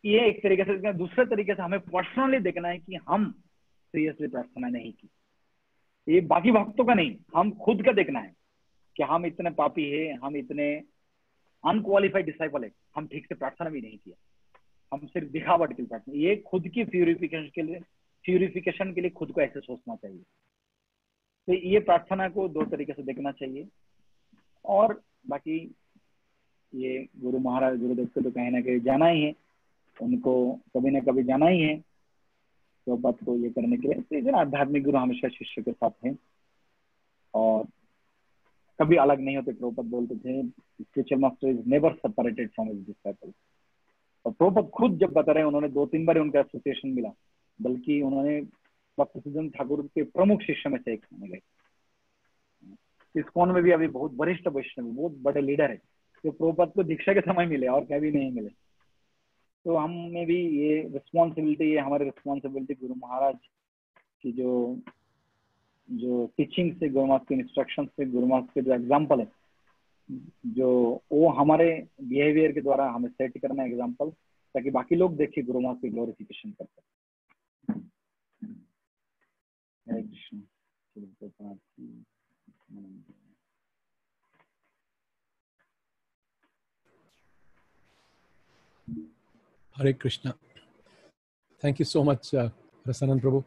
ये एक तरीके से दूसरे तरीके से हमें पर्सनली देखना है कि हम सीरियसली प्रार्थना नहीं की। ये बाकी भक्तों का नहीं, हम खुद का देखना है कि हम इतने पापी है, हम इतने अनक्वालिफाइड डिसाइपल है, हम ठीक से प्रार्थना भी नहीं किया। हम सिर्फ़ दिखावट के लिए प्रार्थना, ये खुद की प्यूरिफिकेशन के लिए प्यूरिफिकेशन के लिए खुद को ऐसे सोचना चाहिए। तो ये प्रार्थना को दो तरीके से देखना चाहिए। और बाकी ये गुरु महाराज, गुरुदेव को तो कहीं ना कहीं जाना ही है। उनको कभी ना कभी जाना ही है। तो बात को ये करने के लिए तो आध्यात्मिक गुरु हमेशा शिष्य के साथ हैं। और कभी अलग नहीं होते। प्रोपद बोलते थे spiritual master is never separated from his disciple और प्रोपद खुद जब बता रहे उन्होंने दो तीन बार उनका एसोसिएशन मिला। बल्कि उन्होंने भक्त सिद्धन ठाकुर के प्रमुख शिष्य में से एक माने गए। इस में भी अभी बहुत वरिष्ठ वैष्णव, बहुत बड़े लीडर है, जो प्रोपद को दीक्षा के समय मिले और कभी नहीं मिले। तो हम में भी ये रिस्पॉन्सिबिलिटी ये हमारी रिस्पॉन्सिबिलिटी गुरु महाराज की जो जो टीचिंग से गुरुमास के इंस्ट्रक्शन से गुरुमास के जो एग्ज़ाम्पल है, जो वो हमारे बिहेवियर के द्वारा हमें सेट करना है एग्ज़ाम्पल ताकि बाकी लोग देखे गुरुमास की glorification Hare Krishna Hare Krishna. Thank you so much, uh, Rasanand Prabhu.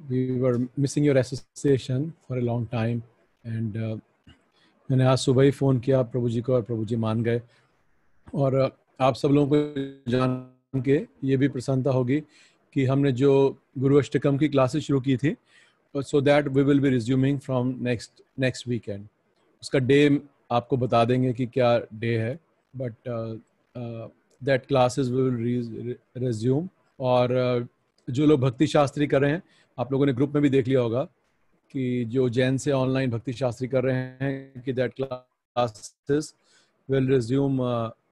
We were missing your association for a long time and uh, मैंने आज सुबह ही फ़ोन किया प्रभु जी को और प्रभु जी मान गए और uh, आप सब लोगों को जान के ये भी प्रसन्नता होगी कि हमने जो गुरु अष्टकम की क्लासेस शुरू की थी so that we will be resuming from next next weekend उसका डे आपको बता देंगे कि क्या डे है but that classes will resume और uh, जो लोग भक्ति शास्त्री कर रहे हैं आप लोगों ने ग्रुप में भी देख लिया होगा कि जो जैन से ऑनलाइन भक्ति शास्त्री कर रहे हैं कि that classes will resume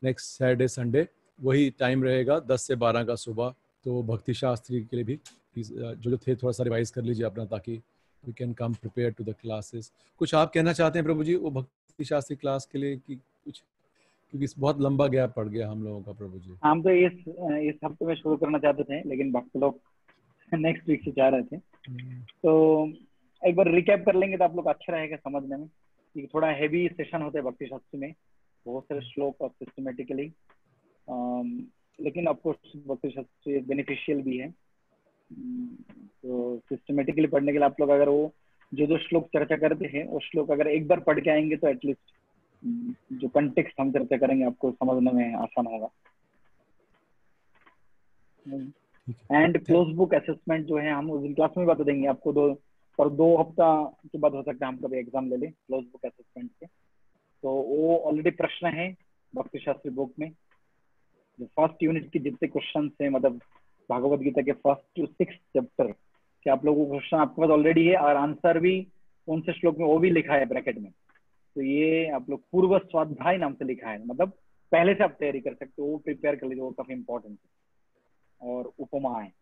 next Saturday Sunday वही टाइम रहेगा 10 से 12 का सुबह तो भक्ति शास्त्री के लिए भी uh, जो जो थे थोड़ा सा रिवाइज कर लीजिए अपना ताकि we can come prepare to the classes कुछ आप कहना चाहते हैं प्रभु जी वो भक्ति शास्त्री क्लास के लिए कि कुछ क्योंकि बहुत लंबा गैप पड़ गया हम लोगों का प्रभु जी। हम तो इस इस हफ़्ते में शुरू करना चाहते थे लेकिन भक्त लोग नेक्स्ट वीक से चाह रहे थे। तो एक बार रिकैप कर लेंगे तो आप लोग अच्छा रहेगा समझने में। कि थोड़ा हैवी सेशन होता है भक्ति शास्त्र में बहुत सारे श्लोक और सिस्टमेटिकली लेकिन ऑफकोर्स भक्ति शास्त्र बेनिफिशियल भी है। तो सिस्टमेटिकली पढ़ने के लिए आप लोग अगर वो जो जो श्लोक चर्चा करते हैं वो श्लोक अगर एक बार पढ़ के आएँगे तो एटलीस्ट जो कंटेक्स्ट हम चर्चा करेंगे आपको समझने में आसान होगा। एंड क्लोज बुक असेसमेंट जो है हम उस क्लास में बता देंगे आपको दो पर दो हफ़्ता के बाद हो सकता है हम कभी एग्ज़ाम ले लें क्लोज बुक असेसमेंट के। तो वो ऑलरेडी प्रश्न है भक्ति शास्त्री बुक में। जो फ़र्स्ट यूनिट के जितने क्वेश्चन है मतलब भागवत गीता के फ़र्स्ट टू सिक्स चैप्टर के आप लोगों को क्वेश्चन आपके पास ऑलरेडी है, और आंसर भी कौन से श्लोक में वो भी लिखा है ब्रैकेट में। तो ये आप लोग पूर्व स्वाध्याय नाम से लिखा है मतलब पहले से आप तैयारी कर सकते हो, वो प्रिपेयर कर लीजिए, वो काफ़ी इंपॉर्टेंट है। और उपमा है,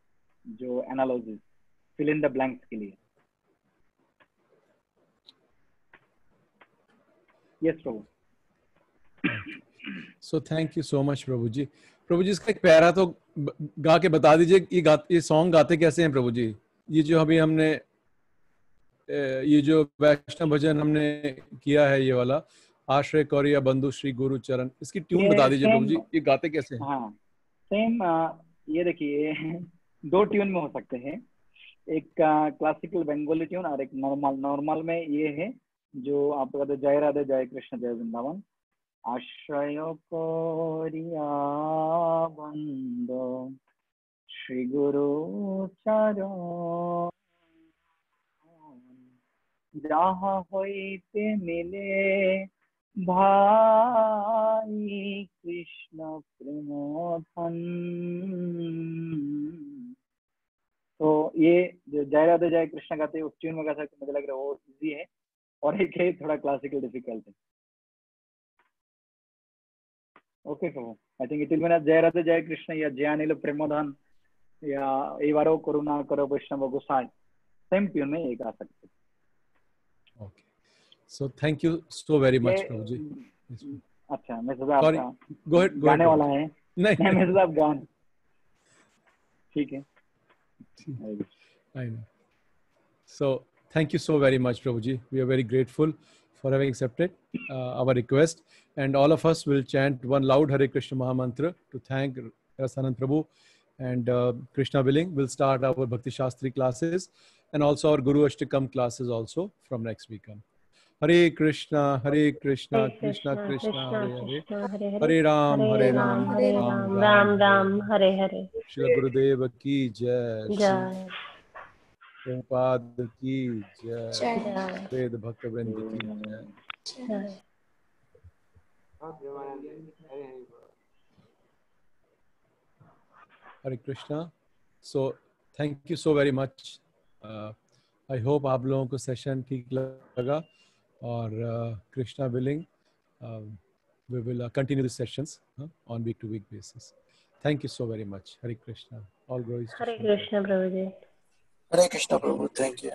जो analogy fill in the blanks के लिए। Yes Prabhu so thank you so much Prabhu ji Prabhu ji इसका एक प्यारा तो गा के बता दीजिए ये गा ये सॉन्ग गाते कैसे हैं प्रभु जी? ये जो अभी हमने ये जो वैष्णव भजन हमने किया है ये वाला आश्रय कौरिया बंधु श्री गुरु चरण इसकी ट्यून बता दीजिए प्रभु जी ये गाते कैसे हैं? हाँ सेम ये देखिए दो ट्यून में हो सकते हैं। एक क्लासिकल बंगाली ट्यून और एक नॉर्मल नॉर्मल में ये है जो आप कहते जय राधे जय कृष्ण जय वृंदावन। आश्रय करिया बंद श्री गुरु चरण যাহা হইতে মিলে ভাই কৃষ্ণ প্রেম ধন तो ये जो जय राधे जय कृष्ण गाते हैं उस ट्यून में गा सकते मुझे लग रहा है वो इजी है और एक है थोड़ा क्लासिकल डिफिकल्ट है okay Prabhu I think it will जय राधे जय कृष्ण या जय अनिल प्रेमोधन या ये वारो करुणा करो वैष्णव गोसाई सेम ट्यून में ये गा सकते Okay. So thank you so very much, Prabhu ji. अच्छा मैं सदा. आपका ahead. Go गाने. वाला है नहीं मैं सदा आप गान ठीक है I know. So thank you so very much, Prabhuji. We are very grateful for having accepted uh, our request. And all of us will chant one loud Hare Krishna Mahamantra to thank Rasanand Prabhu. And uh, Krishna willing, we'll start our Bhakti Shastri classes and also our Guru Ashtakam classes also from next week on. Hare Krishna, Krishna Krishna, Hare Hare, Hare Ram, Hare Ram, Hare Ram Ram Ram Hare Hare Shri Gurudev ki jai. जय Hare Krishna. So thank you so very much I hope आप लोगों को session ठीक लगा और Krishna billing continue this on week to week basis thank you so very much Hare Krishna. All glories Hare Krishna Prabhu ji. Hare Krishna Prabhu, thank you.